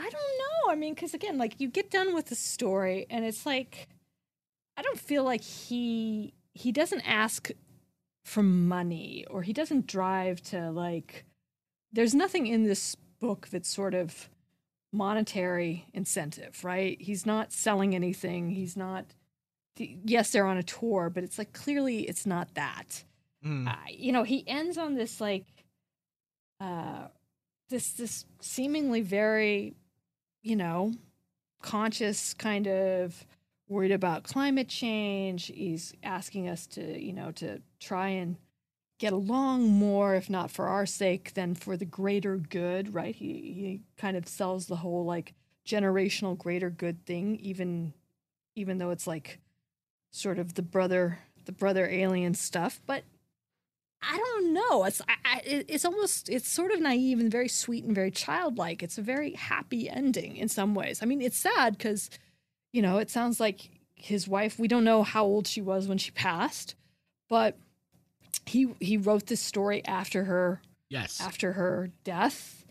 I don't know. I mean, because again, like you get done with the story, and it's like I don't feel like he he doesn't ask for money or he doesn't drive to like. There's nothing in this book that's sort of monetary incentive, right? He's not selling anything. He's not. Yes, they're on a tour, but it's like clearly it's not that Hmm. uh, you know, he ends on this like uh this this seemingly very, you know, conscious kind of worried about climate change. He's asking us to, you know, to try and get along more, if not for our sake, then for the greater good, right? He he kind of sells the whole like generational greater good thing, even even though it's like sort of the brother the brother alien stuff. But don't know. It's I, I, it's almost it's sort of naive and very sweet and very childlike. It's a very happy ending in some ways. I mean, it's sad because you know it sounds like his wife. We don't know how old she was when she passed, but he he wrote this story after her Yes. after her death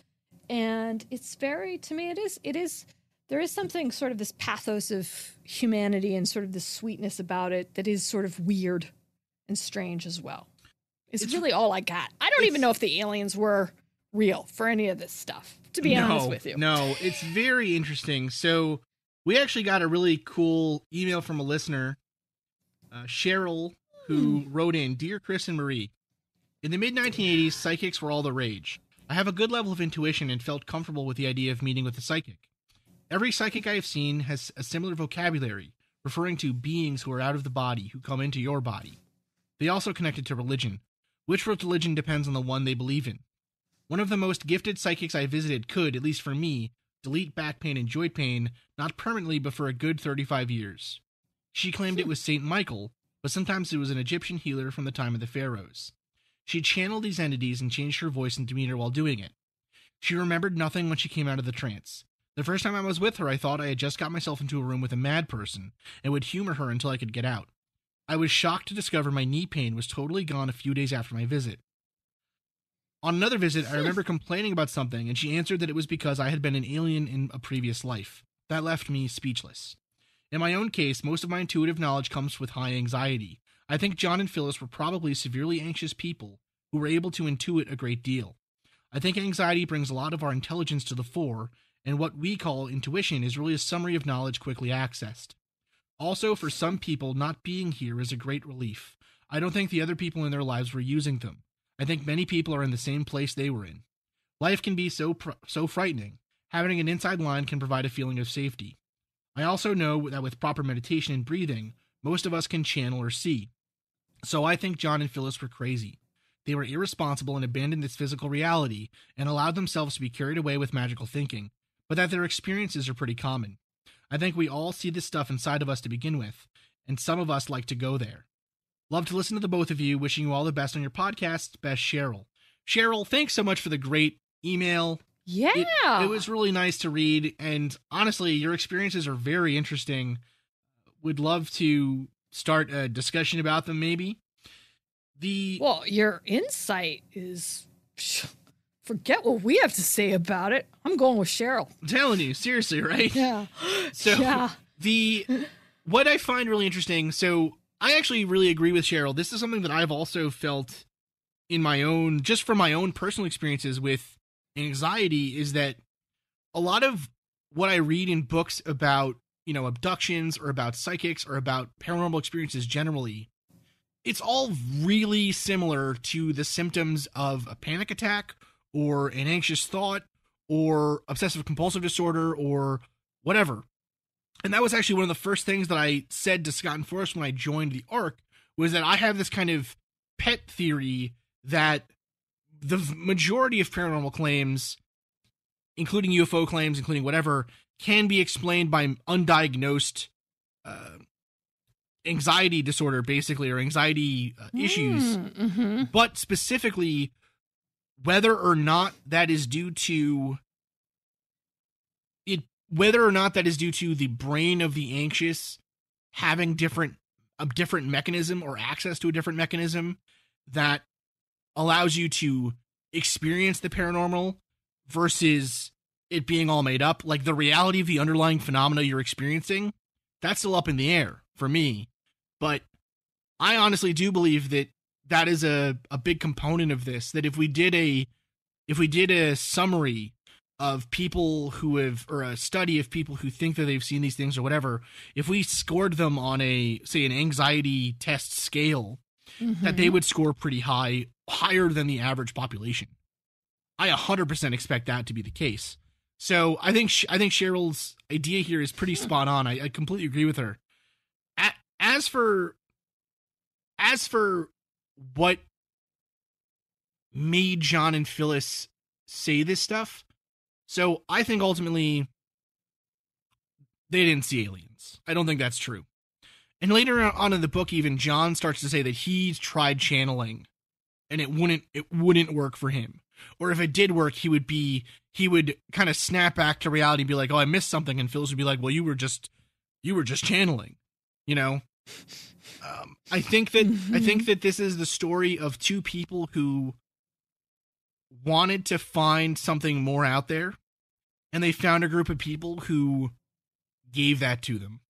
and it's very to me it is it is there is something sort of this pathos of humanity and sort of this sweetness about it that is sort of weird and strange as well it's, It's- really all i got i don't even know if the aliens were real for any of this stuff to be no, honest with you No, it's very interesting. So we actually got a really cool email from a listener, uh, Cheryl, who Hmm. wrote in Dear Chris and Marie, in the mid 1980s, psychics were all the rage. I have a good level of intuition and felt comfortable with the idea of meeting with a psychic. Every psychic I have seen has a similar vocabulary, referring to beings who are out of the body, who come into your body. They also connected to religion. Which religion depends on the one they believe in. One of the most gifted psychics I visited could, at least for me, delete back pain and joint pain, not permanently, but for a good 35 years. She claimed it hmm. was St. Michael, but sometimes it was an Egyptian healer from the time of the pharaohs. She channeled these entities and changed her voice and demeanor while doing it. She remembered nothing when she came out of the trance. The first time I was with her, I thought I had just got myself into a room with a mad person and would humor her until I could get out. I was shocked to discover my knee pain was totally gone a few days after my visit. On another visit, I hmm. remember complaining about something, and she answered that it was because I had been an alien in a previous life. That left me speechless. In my own case, most of my intuitive knowledge comes with high anxiety. I think John and Phyllis were probably severely anxious people who were able to intuit a great deal. I think anxiety brings a lot of our intelligence to the fore, and what we call intuition is really a summary of knowledge quickly accessed. Also, for some people, not being here is a great relief. I don't think the other people in their lives were using them. I think many people are in the same place they were in. Life can be so pr- so frightening. Having an inside line can provide a feeling of safety. I also know that with proper meditation and breathing, most of us can channel or see. So I think John and Phyllis were crazy. They were irresponsible and abandoned this physical reality and allowed themselves to be carried away with magical thinking, but that their experiences are pretty common. I think we all see this stuff inside of us to begin with, and some of us like to go there. Love to listen to the both of you. Wishing you all the best on your podcast. Best Cheryl. Cheryl, thanks so much for the great email. yeah It was really nice to read, and honestly, your experiences are very interesting. Would love to start a discussion about them, maybe. The well your insight is forget what we have to say about it i'm going with cheryl I'm telling you, seriously, right? yeah So yeah the what I find really interesting, so I actually really agree with Cheryl. This is something that I've also felt in my own just from my own personal experiences with anxiety is that a lot of what I read in books about, you know, abductions or about psychics or about paranormal experiences generally, it's all really similar to the symptoms of a panic attack or an anxious thought or obsessive compulsive disorder or whatever. And that was actually one of the first things that I said to Scott and Forrest when I joined the ARC was that I have this kind of pet theory that the majority of paranormal claims, including UFO claims, including whatever, can be explained by undiagnosed uh, anxiety disorder, basically, or anxiety uh, issues mm-hmm. but specifically whether or not that is due to it whether or not that is due to the brain of the anxious having different a different mechanism or access to a different mechanism that allows you to experience the paranormal versus it being all made up. Like the reality of the underlying phenomena you're experiencing that's still up in the air for me. But i honestly do believe that that is a, a big component of this that if we did a if we did a summary of people who have or a study of people who think that they've seen these things or whatever if we scored them on a say an anxiety test scale that they mm-hmm. would score pretty high higher than the average population. I 100% expect that to be the case. So i think i think cheryl's idea here is pretty hmm. spot on. I, I completely agree with her. As for as for what made John and Phyllis say this stuff. So I think ultimately they didn't see aliens. I don't think that's true. And later on in the book, even John starts to say that he's tried channeling and it wouldn't it wouldn't work for him. Or if it did work, he would be he would kind of snap back to reality and be like, "Oh, I missed something," and Phyllis would be like, "Well, you were just you were just channeling," you know. Um, I think that I think that this is the story of two people who wanted to find something more out there, and they found a group of people who gave that to them,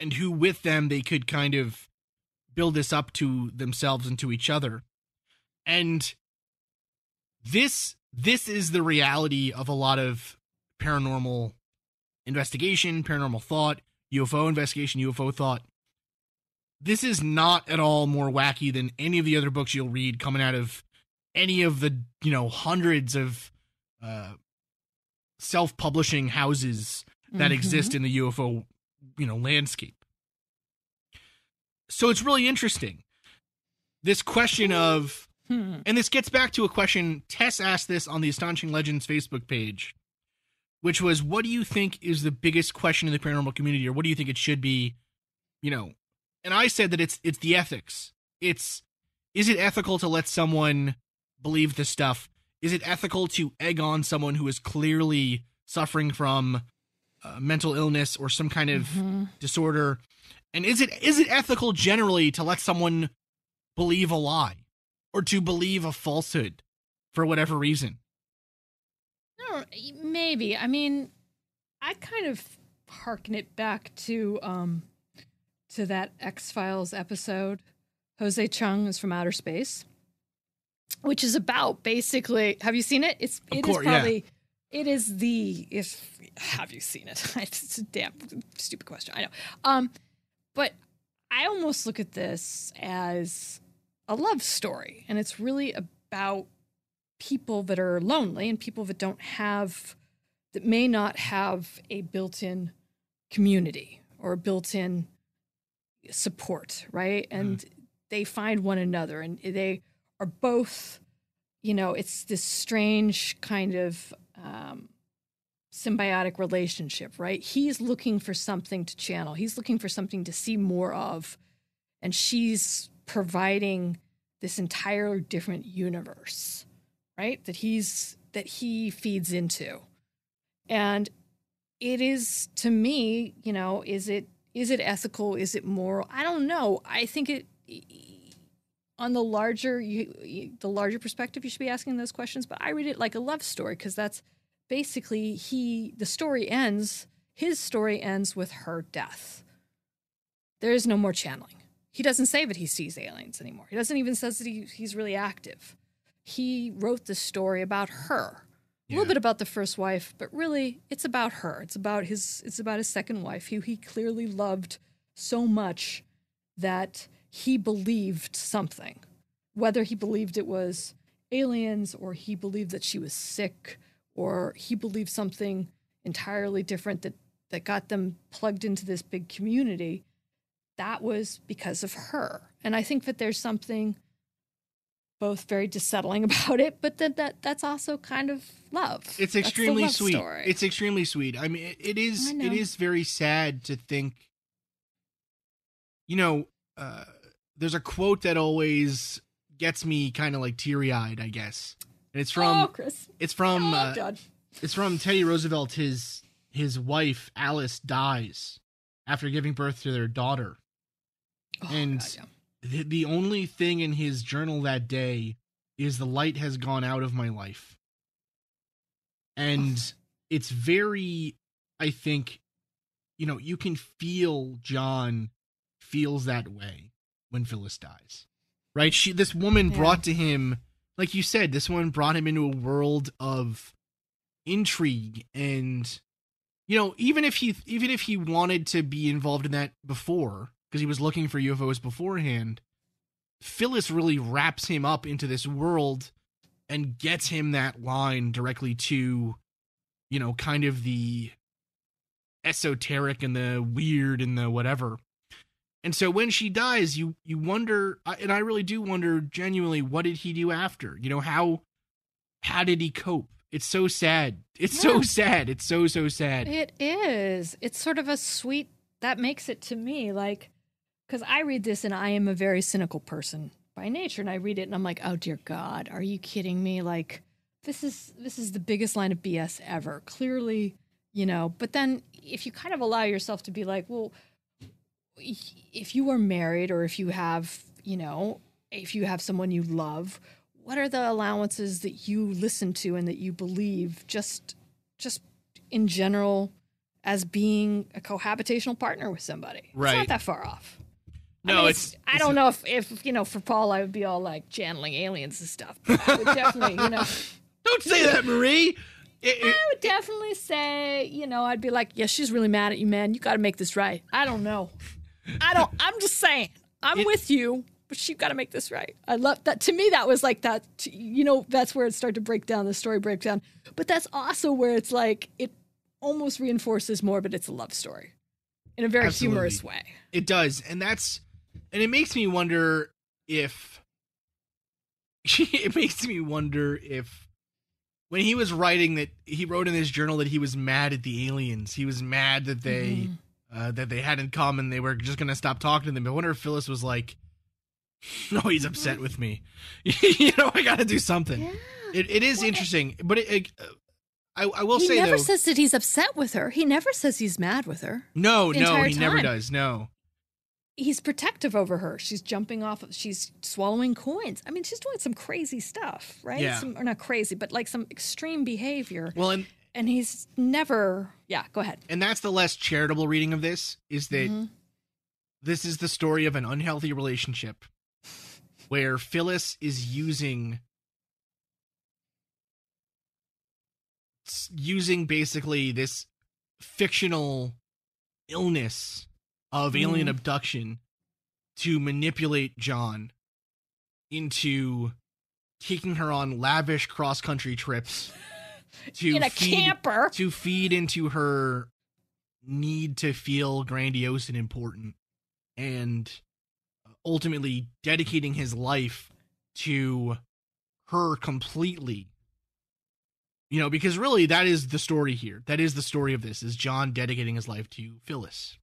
and who with them they could kind of build this up to themselves and to each other, and this this is the reality of a lot of paranormal investigation, paranormal thought, UFO investigation, UFO thought. This is not at all more wacky than any of the other books you'll read coming out of any of the, you know, hundreds of uh, self-publishing houses that Mhm. exist in the UFO, you know, landscape. So it's really interesting. This question of Hmm. and this gets back to a question Tess asked this on the Astonishing Legends Facebook page, which was what do you think is the biggest question in the paranormal community or what do you think it should be, you know? And I said that it's it's the ethics. It's is it ethical to let someone believe this stuff? Is it ethical to egg on someone who is clearly suffering from uh, mental illness or some kind of Mhm. disorder? And is it is it ethical generally to let someone believe a lie or to believe a falsehood for whatever reason? Don't- maybe. I mean, I kind of harken it back to um to that X Files episode. Jose Chung is from outer space, which is about basically. Have you seen it? It's Of it is course, yeah. probably it is the if have you seen it? it's a damn stupid question. I know. Um, but I almost look at this as a love story, and it's really about people that are lonely and people that don't have that may not have a built-in community or a built-in support right? And they find one another and they are both you know it's this strange kind of um, symbiotic relationship right? He's looking for something to channel. He's looking for something to see more of and she's providing this entire different universe right? That he's that he feeds into. And it is to me you know is it is it ethical? Is it moral? I don't know. I think it on the larger you, the larger perspective you should be asking those questions but i read it like a love story because that's basically he the story ends his story ends with her death. There is no more channeling. He doesn't say that he sees aliens anymore. He doesn't even says that he, he's really active. He wrote the story about her a Yeah. little bit about the first wife but really it's about her. It's about his it's about his second wife who he clearly loved so much that he believed something. Whether he believed it was aliens or he believed that she was sick or he believed something entirely different that that got them plugged into this big community that was because of her. And i think that there's something both very dissettling about it but that, that that's also kind of love It's extremely love sweet. story. It's extremely sweet. I mean, it, it is it is very sad to think you know, uh there's a quote that always gets me kind of like teary-eyed, I guess. And it's from oh chris it's from oh, uh, It's from Teddy Roosevelt. His his wife Alice dies after giving birth to their daughter. Oh, and- God, yeah. The, the only thing in his journal that day is the light has gone out of my life. And it's very I think you know, you can feel John feels that way when Phyllis dies. Right? She this woman Yeah. brought to him like you said, this one brought him into a world of intrigue and you know even if he even if he wanted to be involved in that before because he was looking for UFOs beforehand Phyllis really wraps him up into this world and gets him that line directly to you know kind of the esoteric and the weird and the whatever. And so when she dies you you wonder and I really do wonder genuinely what did he do after? You know how how did he cope? It's so sad. It's so sad. It's so so sad. It is. It's sort of a sweet that makes it to me like because I read this and I am a very cynical person by nature and I read it and I'm like, "Oh dear god, are you kidding me? Like this is this is the biggest line of BS ever." Clearly, you know, but then if you kind of allow yourself to be like, "Well, if you are married or if you have, you know, if you have someone you love, what are the allowances that you listen to and that you believe just just in general as being a cohabitational partner with somebody? Right. It's not that far off. I No, mean, it's, I it's don't know if, if you know for Paul I would be all like channeling aliens and stuff. I definitely, you know, Don't say that, Marie. It- it- I would definitely say, you know, I'd be like, yeah, she's really mad at you, man. You got to make this right. I don't know. I don't. I'm just saying. I'm It- with you, but she got to make this right. I love that. To me, that was like that. You know, that's where it started to break down. The story breaks down. But that's also where it's like it almost reinforces more, but it's a love story in a very Absolutely. humorous way. It does, and that's and it makes me wonder if it makes me wonder if when he was writing that he wrote in his journal that he was mad at the aliens. He was mad that they Mhm. uh, that they hadn't come and they were just gonna stop talking to them. I wonder if Phyllis was like, "No, he's upset with me. you know, I got to do something." Yeah. It, it is interesting, but it, it, uh, I, I will he say he never though, says that he's upset with her. He never says he's mad with her. no, no, he never does. No, He's protective over her. She's jumping off. Of, she's swallowing coins. I mean, she's doing some crazy stuff, right? Yeah. Some, or not crazy, but like some extreme behavior. well, and And he's never. Yeah, go ahead. and that's the less charitable reading of this is that Mhm. this is the story of an unhealthy relationship where Phyllis is using using basically this fictional illness of alien Mhm. abduction to manipulate John into taking her on lavish cross country trips to In a feed camper. to feed into her need to feel grandiose and important and ultimately dedicating his life to her completely you know because really that is the story here that is the story of this is john dedicating his life to phyllis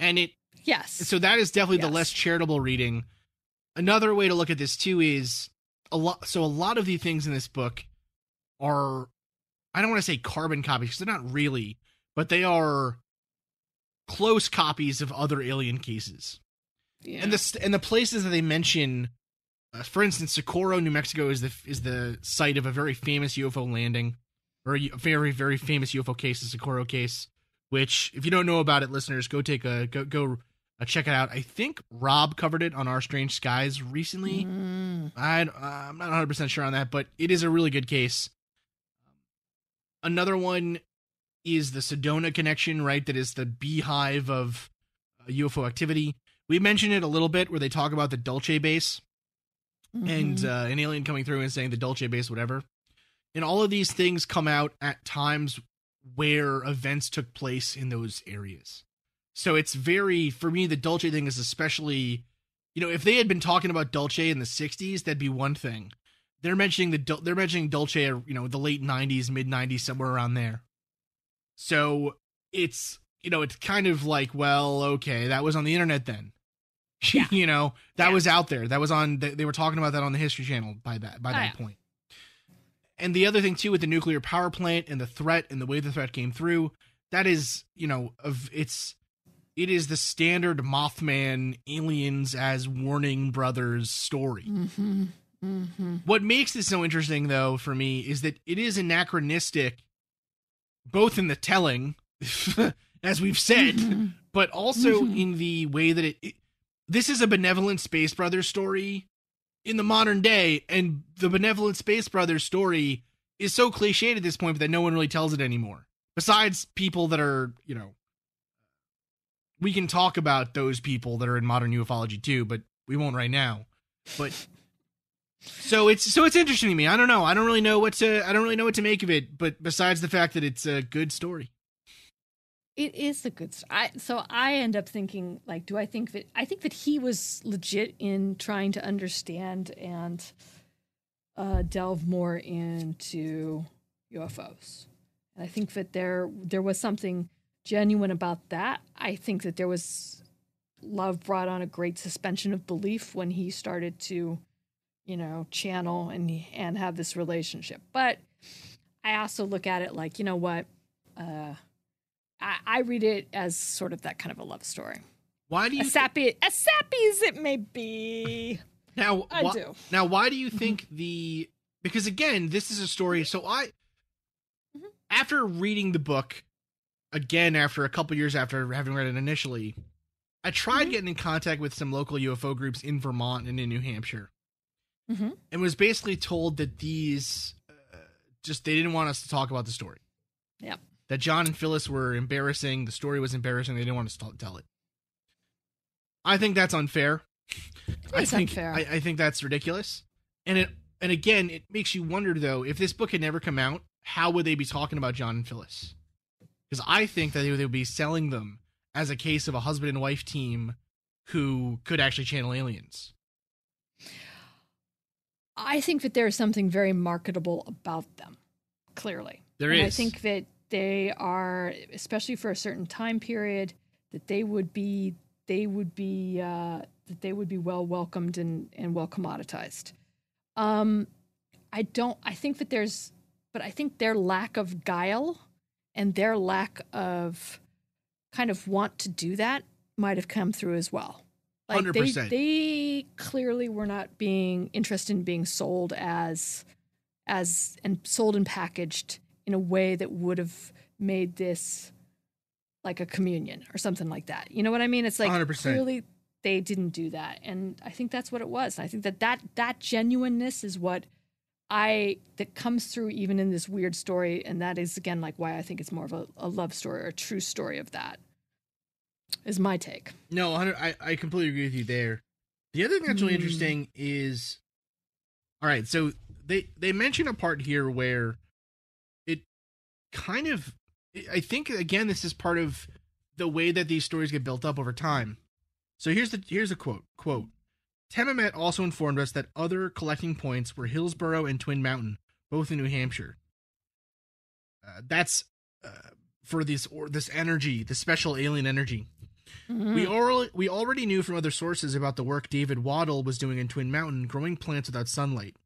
and it Yes. so that is definitely the less charitable reading. Another way to look at this too is a lot. So a lot of the things in this book are, I don't want to say carbon copies because they're not really, but they are close copies of other alien cases. yeah. And the and the places that they mention, uh, for instance, Socorro, New Mexico is the is the site of a very famous UFO landing, or a very very famous UFO case, the Socorro case. Which, if you don't know about it, listeners, go take a go go uh, check it out. I think Rob covered it on Our Strange Skies recently. Mm. I, uh, I'm not 100 percent sure on that, but it is a really good case. Another one is the Sedona connection, right? That is the beehive of uh, UFO activity. We mentioned it a little bit where they talk about the Dulce base and Mhm. uh, an alien coming through and saying the Dulce base, whatever. And all of these things come out at times where events took place in those areas. So it's very, for me, the Dulce thing is especially, you know, if they had been talking about Dulce in the 60s, that'd be one thing. They're mentioning the they're mentioning Dulce, you know, the late 90s, mid 90s, somewhere around there. So it's, you know, it's kind of like, well, okay, that was on the internet then. Yeah. you know, that Yeah. was out there. That was on. They, they were talking about that on the History Channel by that by Oh, that yeah. point. And the other thing too with the nuclear power plant and the threat and the way the threat came through, that is, you know, of it's it is the standard Mothman aliens as warning brothers story. Mhm. Mhm. What makes this so interesting, though, for me, is that it is anachronistic, both in the telling, as we've said, Mhm. but also Mhm. in the way that it, it. This is a benevolent Space Brothers story in the modern day, and the benevolent Space Brothers story is so cliched at this point that no one really tells it anymore. Besides people that are, you know, we can talk about those people that are in modern ufology too, but we won't right now. But so it's so it's interesting to me. I don't know. I don't really know what to I don't really know what to make of it, but besides the fact that it's a good story. It is a good. I, so I end up thinking, like, do I think that I think that he was legit in trying to understand and uh, delve more into UFOs, and I think that there there was something genuine about that. I think that there was Love brought on a great suspension of belief when he started to, you know, channel and and have this relationship. But I also look at it like, you know what? Uh, I, I read it as sort of that kind of a love story. Why do you As sappy, as sappy as it may be. now? I why- do. Now, why do you think the? Because again, this is a story. So I, Mhm. after reading the book, again after a couple years after having read it initially, I tried Mhm. getting in contact with some local UFO groups in Vermont and in New Hampshire, Mhm. and was basically told that these uh, just they didn't want us to talk about the story. Yep. That John and Phyllis were embarrassing. The story was embarrassing. They didn't want to tell it. I think that's unfair. I think unfair. I, I think that's ridiculous. And it and again, it makes you wonder though, if this book had never come out, how would they be talking about John and Phyllis? Because I think that they would be selling them as a case of a husband and wife team who could actually channel aliens. I think that there is something very marketable about them, clearly. There and is. I think that they are, especially for a certain time period, that they would be they would be uh, that they would be well welcomed and and well commoditized. Um, I don't. I think that there's, but I think their lack of guile and their lack of kind of want to do that might have come through as well. Like they, 100%. they clearly were not being interested in being sold as as and sold and packaged in a way that would have made this like a communion or something like that. You know what I mean? It's like 100%. clearly they didn't do that, and I think that's what it was. And I think that that that genuineness is what I that comes through even in this weird story, and that is again like why I think it's more of a, a love story or a true story of that. Is my take. No, 100 I, I completely agree with you there. The other thing that's really Hmm. interesting is all right, so they they mention a part here where kind of I think again this is part of the way that these stories get built up over time. So here's the here's a quote. Quote Temamet also informed us that other collecting points were Hillsborough and Twin Mountain, both in New Hampshire. Uh, that's uh, for this or this energy, the special alien energy. We already we already knew from other sources about the work David Waddle was doing in Twin Mountain, growing plants without sunlight.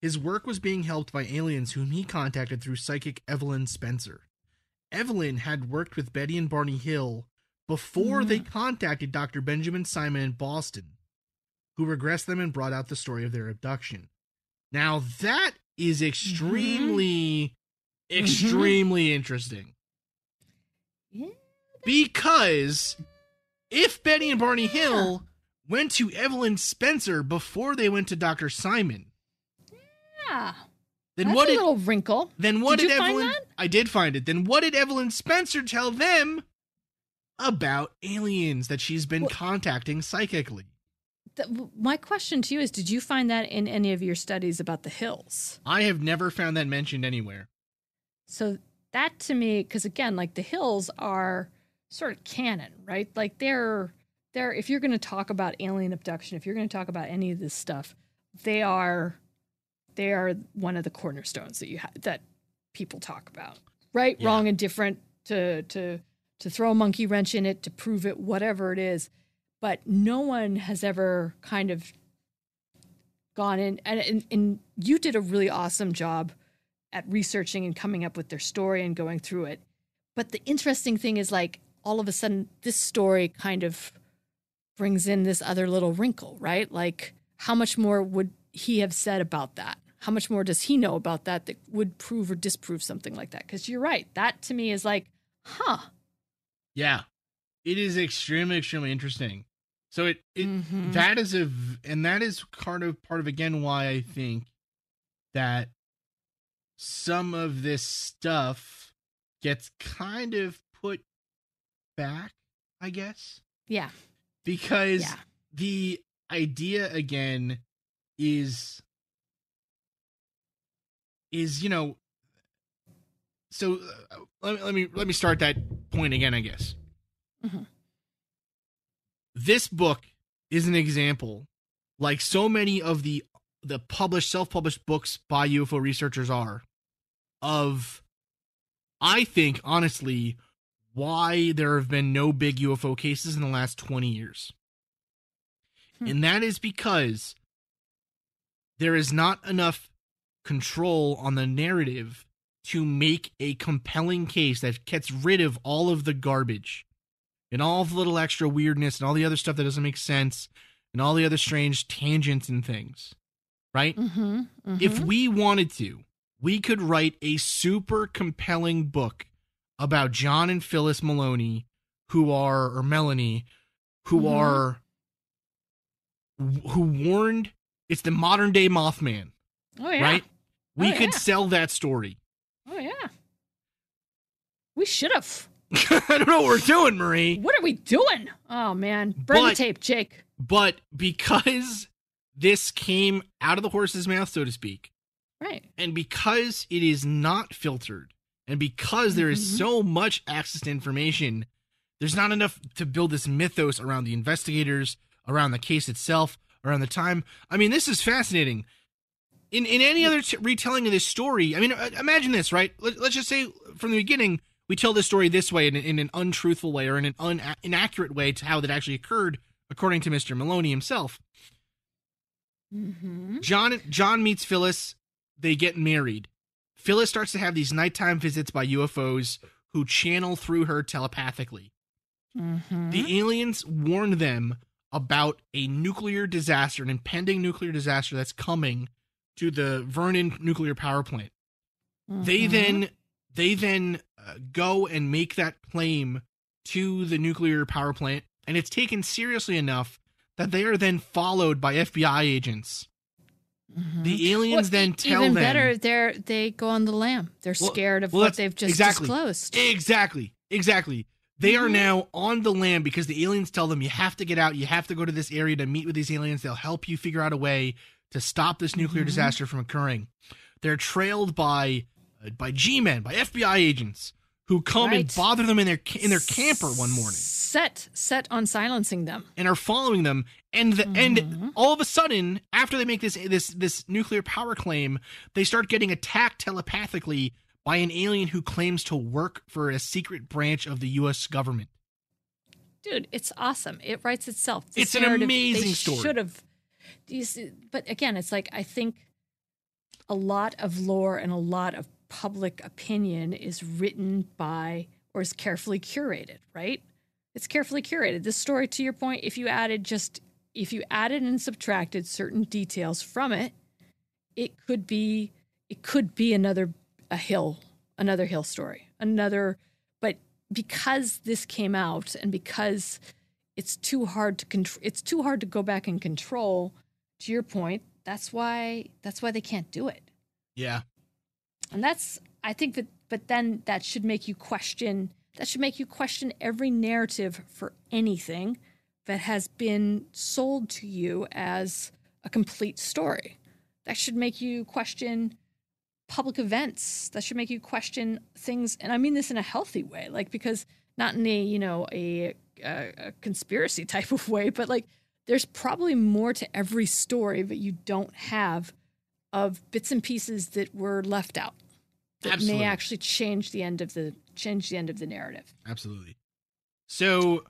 His work was being helped by aliens whom he contacted through psychic Evelyn Spencer. Evelyn had worked with Betty and Barney Hill before mm-hmm. they contacted Dr. Benjamin Simon in Boston, who regressed them and brought out the story of their abduction. Now that is mm-hmm. extremely, mm-hmm. extremely interesting Yeah. because if Betty and Barney Hill went to Evelyn Spencer before they went to Dr. Simon, Then That's what a did little wrinkle. then what Did did, you find Evelyn that? I did find it. Then what did Evelyn Spencer tell them about aliens that she's been Well- contacting psychically? Th- my question to you is: Did you find that in any of your studies about the hills? I have never found that mentioned anywhere. So that to me, because again, like the hills are sort of canon, right? Like they're they're if you're going to talk about alien abduction, if you're going to talk about any of this stuff, they are they are one of the cornerstones that you ha- that people talk about, right? Yeah. Wrong and different to to to throw a monkey wrench in it to prove it, whatever it is. But no one has ever kind of gone in and, and, and you did a really awesome job at researching and coming up with their story and going through it. But the interesting thing is like all of a sudden this story kind of brings in this other little wrinkle, right? Like how much more would he have said about that? How much more does he know about that that would prove or disprove something like that? Because you're right. That to me is like, huh. Yeah. It is extremely, extremely interesting. So it, it Mhm. that is a and that is part of part of again why I think that some of this stuff gets kind of put back, I guess, Yeah. because Yeah. the idea again is is you know so uh, let me let me let me start that point again i guess Mhm. this book is an example like so many of the the published self-published books by ufo researchers are of i think honestly why there have been no big ufo cases in the last 20 years Hmm. And that is because there is not enough control on the narrative to make a compelling case that gets rid of all of the garbage and all the little extra weirdness and all the other stuff that doesn't make sense and all the other strange tangents and things. Right? Mm-hmm. If we wanted to, we could write a super compelling book about John and Phyllis Maloney, who are, or Melanie, who Mhm. are, who warned, it's the modern day Mothman, oh yeah, right? We Oh, could yeah. sell that story. oh yeah. We should have. I don't know what we're doing, Marie, What are we doing? Oh man, burn the tape, Jake. but because this came out of the horse's mouth, so to speak, Right. and because it is not filtered and because there is Mhm. so much access to information there's not enough to build this mythos around the investigators around the case itself around the time i mean this is fascinating in in any other t- retelling of this story i mean uh, imagine this right Let, let's just say from the beginning we tell this story this way in, in an untruthful way or in an un- inaccurate way to how that actually occurred according to mr maloney himself Mm-hmm. John John meets Phyllis. They get married. Phyllis starts to have these nighttime visits by UFOs who channel through her telepathically. Mm-hmm. The aliens warn them about a nuclear disaster, an impending nuclear disaster that's coming to the Vernon nuclear power plant. They Mm-hmm. then they then uh, go and make that claim to the nuclear power plant, and it's taken seriously enough that they are then followed by FBI agents. Mhm. The aliens Well, then tell even them better. They're they go on the lam. They're Well- scared of well, what they've just exactly. disclosed. Exactly. Exactly. They are Mhm. now on the land because the aliens tell them you have to get out, you have to go to this area to meet with these aliens. They'll help you figure out a way to stop this nuclear Mhm. disaster from occurring. They're trailed by uh, by G-men, by FBI agents who come and bother them in their in their camper one morning Set set on silencing them. and are following them and the, Mhm. and all of a sudden after they make this this this nuclear power claim they start getting attacked telepathically by an alien who claims to work for a secret branch of the US government Dude, it's awesome. It writes itself. It's an amazing story. Should have. But again, it's like I think a lot of lore and a lot of public opinion is written by or is carefully curated, right? It's carefully curated. This story, to your point, if you added just if you added and subtracted certain details from it, it could be it could be another a hill, another hill story, another. But because this came out and because it's too hard to control, it's too hard to go back and control. To your point, that's why that's why they can't do it. yeah And that's, I think that, but then that should make you question, that should make you question every narrative for anything that has been sold to you as a complete story. That should make you question public events. That should make you question things. And I mean this in a healthy way, like, because not in a, you know, a, a, a conspiracy type of way, but like, there's probably more to every story that you don't have of bits and pieces that were left out that Absolutely. may actually change the end of the change the end of the narrative. absolutely so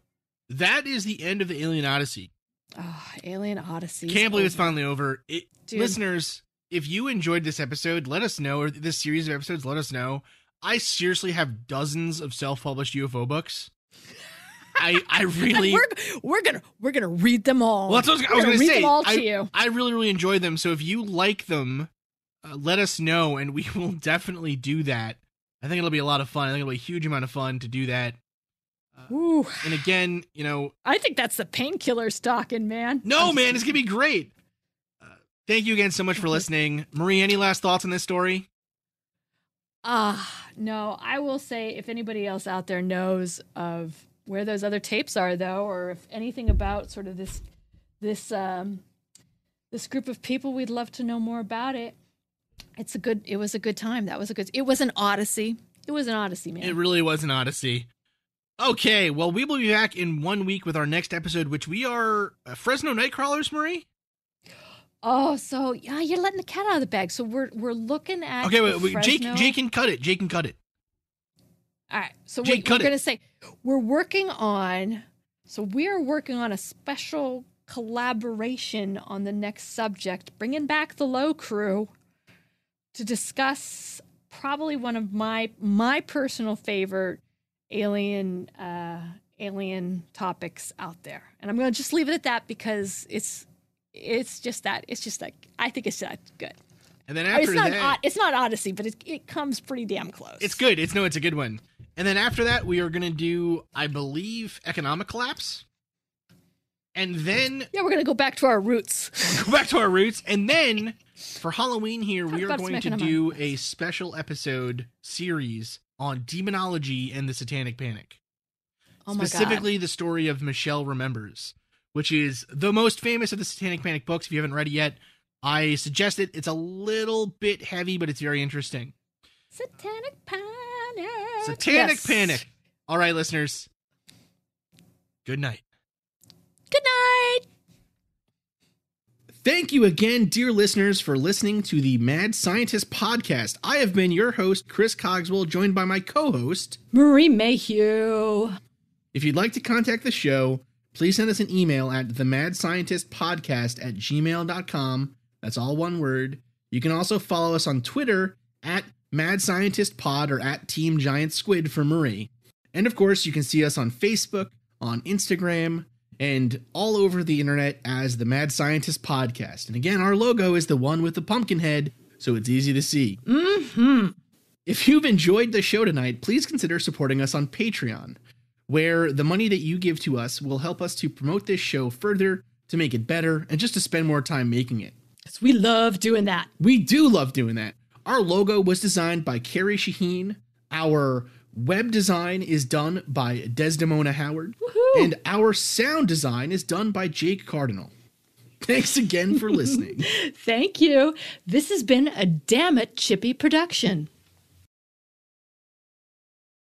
that is the end of the alien odyssey Oh, Alien Odyssey. can't believe it's finally over it, listeners if you enjoyed this episode let us know or this series of episodes let us know i seriously have dozens of self-published ufo books i i really we're we're gonna we're gonna read them all. Well, that's what I was, I was gonna going to read say. them all I, to you. I really, really enjoy them. So if you like them, uh, let us know, and we will definitely do that. I think it'll be a lot of fun. I think it'll be a huge amount of fun to do that. Ooh, And again, you know, I think that's the painkiller stalking, man. no, I'm man, it's gonna be great. Uh, thank you again so much for listening, Marie. Any last thoughts on this story? Ah, no. I will say if anybody else out there knows of where those other tapes are, though, or if anything about sort of this this um this group of people, we'd love to know more about it. It's a good. It was a good time. That was a good. It was an odyssey. It was an odyssey, man. It really was an odyssey. Okay, well, we will be back in one week with our next episode, which we are uh, Fresno Nightcrawlers, Marie. oh, so yeah, you're letting the cat out of the bag. So we're we're looking at Okay, wait, wait Jake, Fresno- Jake can cut it. Jake can cut it. All right. So Jake, we, it. going to say we're working on. So we are working on a special collaboration on the next subject, bringing back the Low Crew to discuss probably one of my my personal favorite alien uh, alien topics out there. And I'm going to just leave it at that because it's it's just that it's just like I think it's that good. And then I mean, after it's not that, Od- it's not Odyssey, but it it comes pretty damn close. it's good. It's no, it's a good one. And then after that, we are going to do, I believe, economic collapse. And then Yeah, we're gonna go back to our roots. go back to our roots. And then for Halloween here, we are going to do a special episode series on demonology and the Satanic Panic. Oh my god. Specifically, the story of Michelle Remembers, which is the most famous of the Satanic Panic books. If you haven't read it yet, I suggest it. It's a little bit heavy, but it's very interesting. Satanic panic. Satanic Yes. Panic. All right, listeners. Good night. Good night. Thank you again, dear listeners, for listening to the Mad Scientist podcast. I have been your host, Chris Cogswell, joined by my co host. Marie Mayhew. If you'd like to contact the show, please send us an email at themadscientistpodcast Mad Scientist Podcast at gmail.com. That's all one word. You can also follow us on Twitter at Mad Scientist Pod or at Team Giant Squid for Marie. And of course, you can see us on Facebook, on Instagram, and all over the internet as the Mad Scientist Podcast. And again, our logo is the one with the pumpkin head, so it's easy to see. Mm-hmm. If you've enjoyed the show tonight, please consider supporting us on Patreon, where the money that you give to us will help us to promote this show further, to make it better, and just to spend more time making it. Because we love doing that. We do love doing that. Our logo was designed by Carrie Shaheen. Our web design is done by Desdemona Howard. Woohoo. And our sound design is done by Jake Cardinal. Thanks again for listening. Thank you. This has been a Damn It Chippy production.